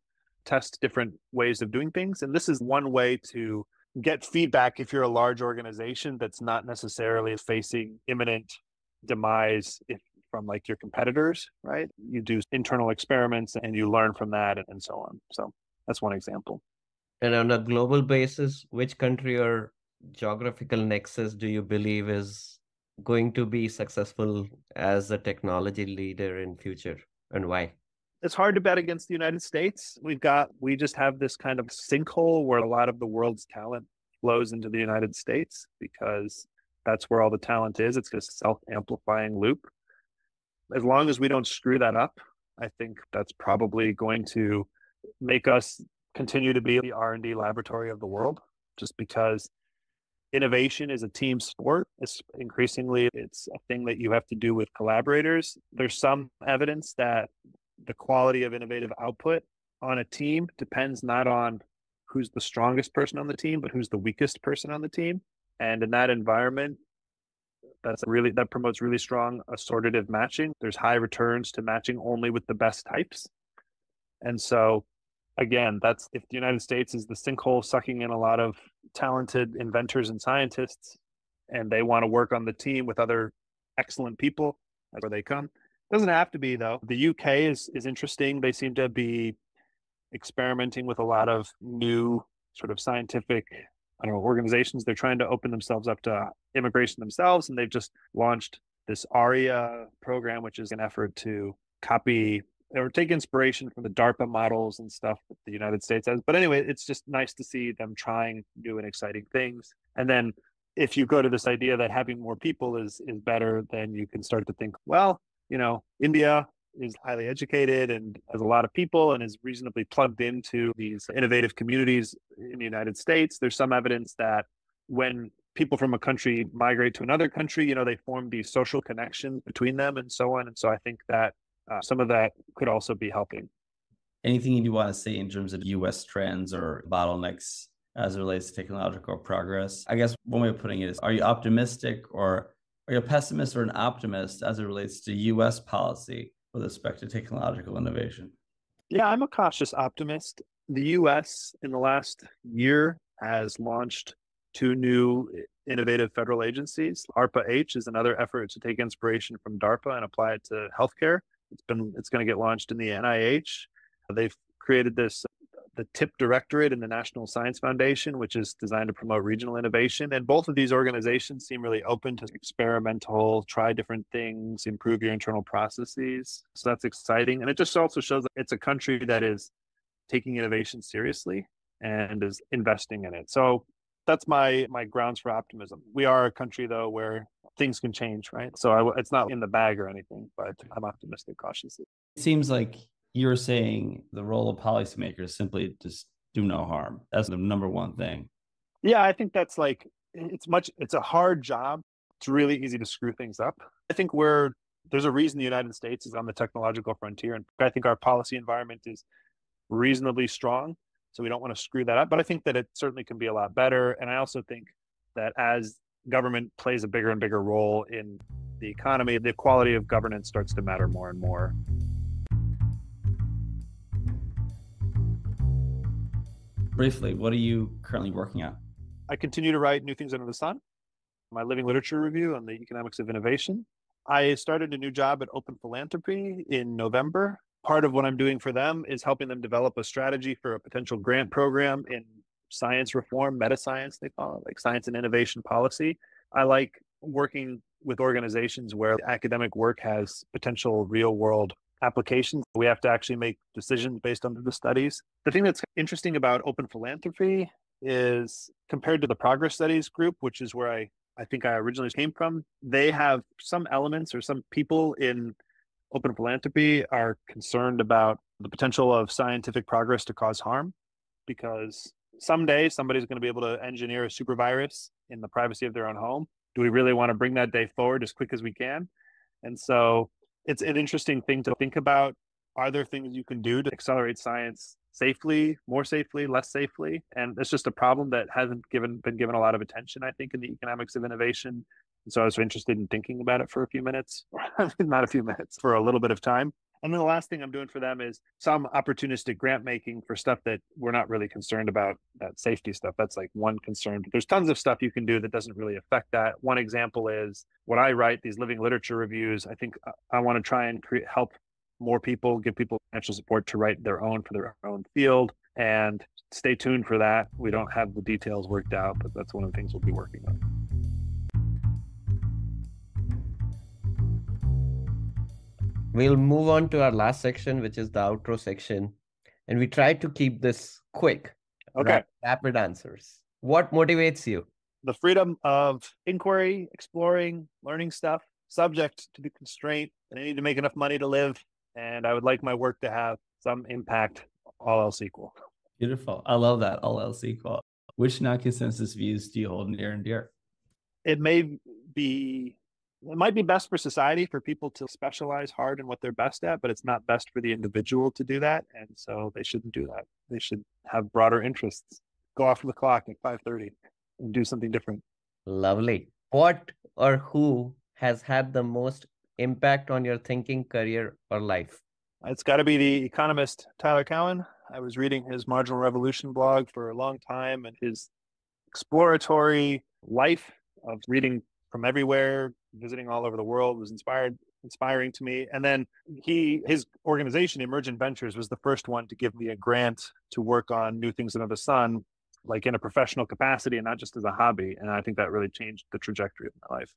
test different ways of doing things. And this is one way to get feedback if you're a large organization that's not necessarily facing imminent demise if, from like your competitors, right? You do internal experiments and you learn from that and, and so on. So that's one example. And on a global basis, which country or geographical nexus do you believe is going to be successful as a technology leader in future and why? It's hard to bet against the United States. We've got we just have this kind of sinkhole where a lot of the world's talent flows into the United States because that's where all the talent is. It's a self-amplifying loop. As long as we don't screw that up, I think that's probably going to make us continue to be the R&D laboratory of the world just because innovation is a team sport. It's increasingly it's a thing that you have to do with collaborators. There's some evidence that the quality of innovative output on a team depends not on who's the strongest person on the team, but who's the weakest person on the team. And in that environment, that's really that promotes really strong assortative matching. There's high returns to matching only with the best types. And so again, that's if the United States is the sinkhole sucking in a lot of talented inventors and scientists, and they want to work on the team with other excellent people, that's where they come. Doesn't have to be though. The UK is is interesting. They seem to be experimenting with a lot of new sort of scientific I don't know organizations. They're trying to open themselves up to immigration themselves, and they've just launched this ARIA program, which is an effort to copy or take inspiration from the DARPA models and stuff that the United States has. But anyway, it's just nice to see them trying new and exciting things. And then if you go to this idea that having more people is is better, then you can start to think, well, you know, India is highly educated and has a lot of people and is reasonably plugged into these innovative communities in the United States. There's some evidence that when people from a country migrate to another country, you know, they form these social connections between them and so on. And so I think that uh, some of that could also be helping. Anything you want to say in terms of US trends or bottlenecks as it relates to technological progress? I guess one way of putting it is are you optimistic or are you a pessimist or an optimist as it relates to US policy with respect to technological innovation? Yeah, I'm a cautious optimist. The US in the last year has launched two new innovative federal agencies. ARPA H is another effort to take inspiration from DARPA and apply it to healthcare. It's been it's going to get launched in the NIH. They've created this the TIP Directorate in the National Science Foundation, which is designed to promote regional innovation. And both of these organizations seem really open to experimental, try different things, improve your internal processes. So that's exciting. And it just also shows that it's a country that is taking innovation seriously and is investing in it. So that's my my grounds for optimism. We are a country though where things can change, right? So I, it's not in the bag or anything, but I'm optimistic cautiously. It seems like you're saying the role of policymakers simply just do no harm. That's the number one thing. Yeah, I think that's like it's much it's a hard job. It's really easy to screw things up. I think we're there's a reason the United States is on the technological frontier and I think our policy environment is reasonably strong so we don't want to screw that up. But I think that it certainly can be a lot better. And I also think that as government plays a bigger and bigger role in the economy, the quality of governance starts to matter more and more. Briefly, what are you currently working on? I continue to write New Things Under the Sun, my living literature review on the economics of innovation. I started a new job at Open Philanthropy in November part of what I'm doing for them is helping them develop a strategy for a potential grant program in science reform, meta science, they call it, like science and innovation policy. I like working with organizations where academic work has potential real world applications. We have to actually make decisions based on the studies. The thing that's interesting about open philanthropy is compared to the progress studies group, which is where I, I think I originally came from, they have some elements or some people in open philanthropy are concerned about the potential of scientific progress to cause harm because someday somebody's going to be able to engineer a super virus in the privacy of their own home. Do we really want to bring that day forward as quick as we can? And so it's an interesting thing to think about. Are there things you can do to accelerate science safely, more safely, less safely? And it's just a problem that hasn't given been given a lot of attention, I think, in the economics of innovation And so I was interested in thinking about it for a few minutes, not a few minutes, for a little bit of time. And then the last thing I'm doing for them is some opportunistic grant making for stuff that we're not really concerned about, that safety stuff. That's like one concern. But there's tons of stuff you can do that doesn't really affect that. One example is what I write, these living literature reviews. I think uh, I want to try and create, help more people, give people financial support to write their own for their own field. And stay tuned for that. We don't have the details worked out, but that's one of the things we'll be working on. We'll move on to our last section, which is the outro section. And we try to keep this quick. Okay. Rapid answers. What motivates you? The freedom of inquiry, exploring, learning stuff, subject to the constraint that I need to make enough money to live. And I would like my work to have some impact, all else equal. Beautiful. I love that. All else equal. Which non consensus views do you hold near and dear? It may be it might be best for society for people to specialize hard in what they're best at, but it's not best for the individual to do that. And so they shouldn't do that. They should have broader interests. Go off the clock at 5:30 and do something different. Lovely. What or who has had the most impact on your thinking, career, or life? It's got to be the economist Tyler Cowen. I was reading his Marginal Revolution blog for a long time and his exploratory life of reading from everywhere, visiting all over the world was inspired inspiring to me. And then he his organization, Emergent Ventures, was the first one to give me a grant to work on new things under the sun, like in a professional capacity and not just as a hobby. And I think that really changed the trajectory of my life.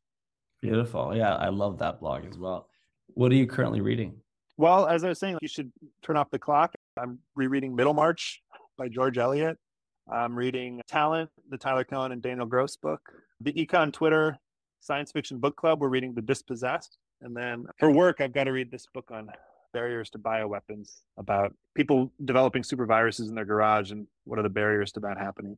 Beautiful. Yeah, I love that blog as well. What are you currently reading? Well, as I was saying, you should turn off the clock. I'm rereading Middlemarch by George Eliot. I'm reading Talent, the Tyler Cowen and Daniel Gross book. The Econ Twitter science fiction book club, we're reading The Dispossessed. And then for work, I've got to read this book on barriers to bioweapons about people developing super viruses in their garage and what are the barriers to that happening.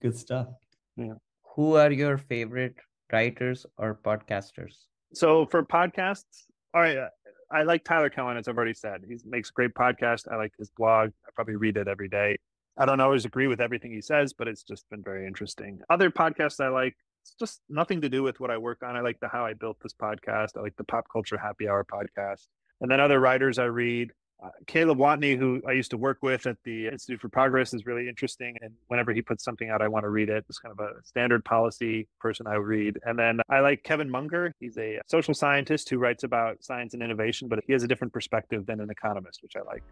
Good stuff. Yeah. Who are your favorite writers or podcasters? So for podcasts, all right, uh, I like Tyler Cowen, as I've already said. He makes a great podcast. I like his blog. I probably read it every day. I don't always agree with everything he says, but it's just been very interesting. Other podcasts I like, it's just nothing to do with what I work on. I like the how I built this podcast. I like the pop culture happy hour podcast. And then other writers I read. Uh, Caleb Watney, who I used to work with at the Institute for Progress, is really interesting. And whenever he puts something out, I want to read it. It's kind of a standard policy person I read. And then I like Kevin Munger. He's a social scientist who writes about science and innovation, but he has a different perspective than an economist, which I like.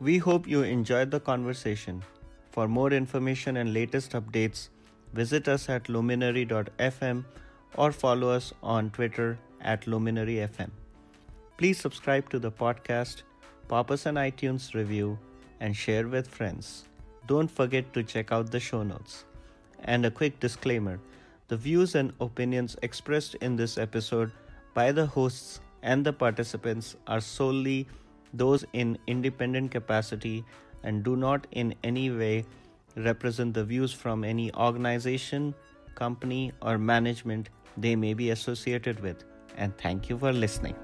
We hope you enjoyed the conversation. For more information and latest updates, visit us at luminary.fm or follow us on Twitter at luminaryfm. Please subscribe to the podcast, pop us an iTunes review, and share with friends. Don't forget to check out the show notes. And a quick disclaimer the views and opinions expressed in this episode by the hosts and the participants are solely those in independent capacity and do not in any way represent the views from any organization, company, or management they may be associated with. And thank you for listening.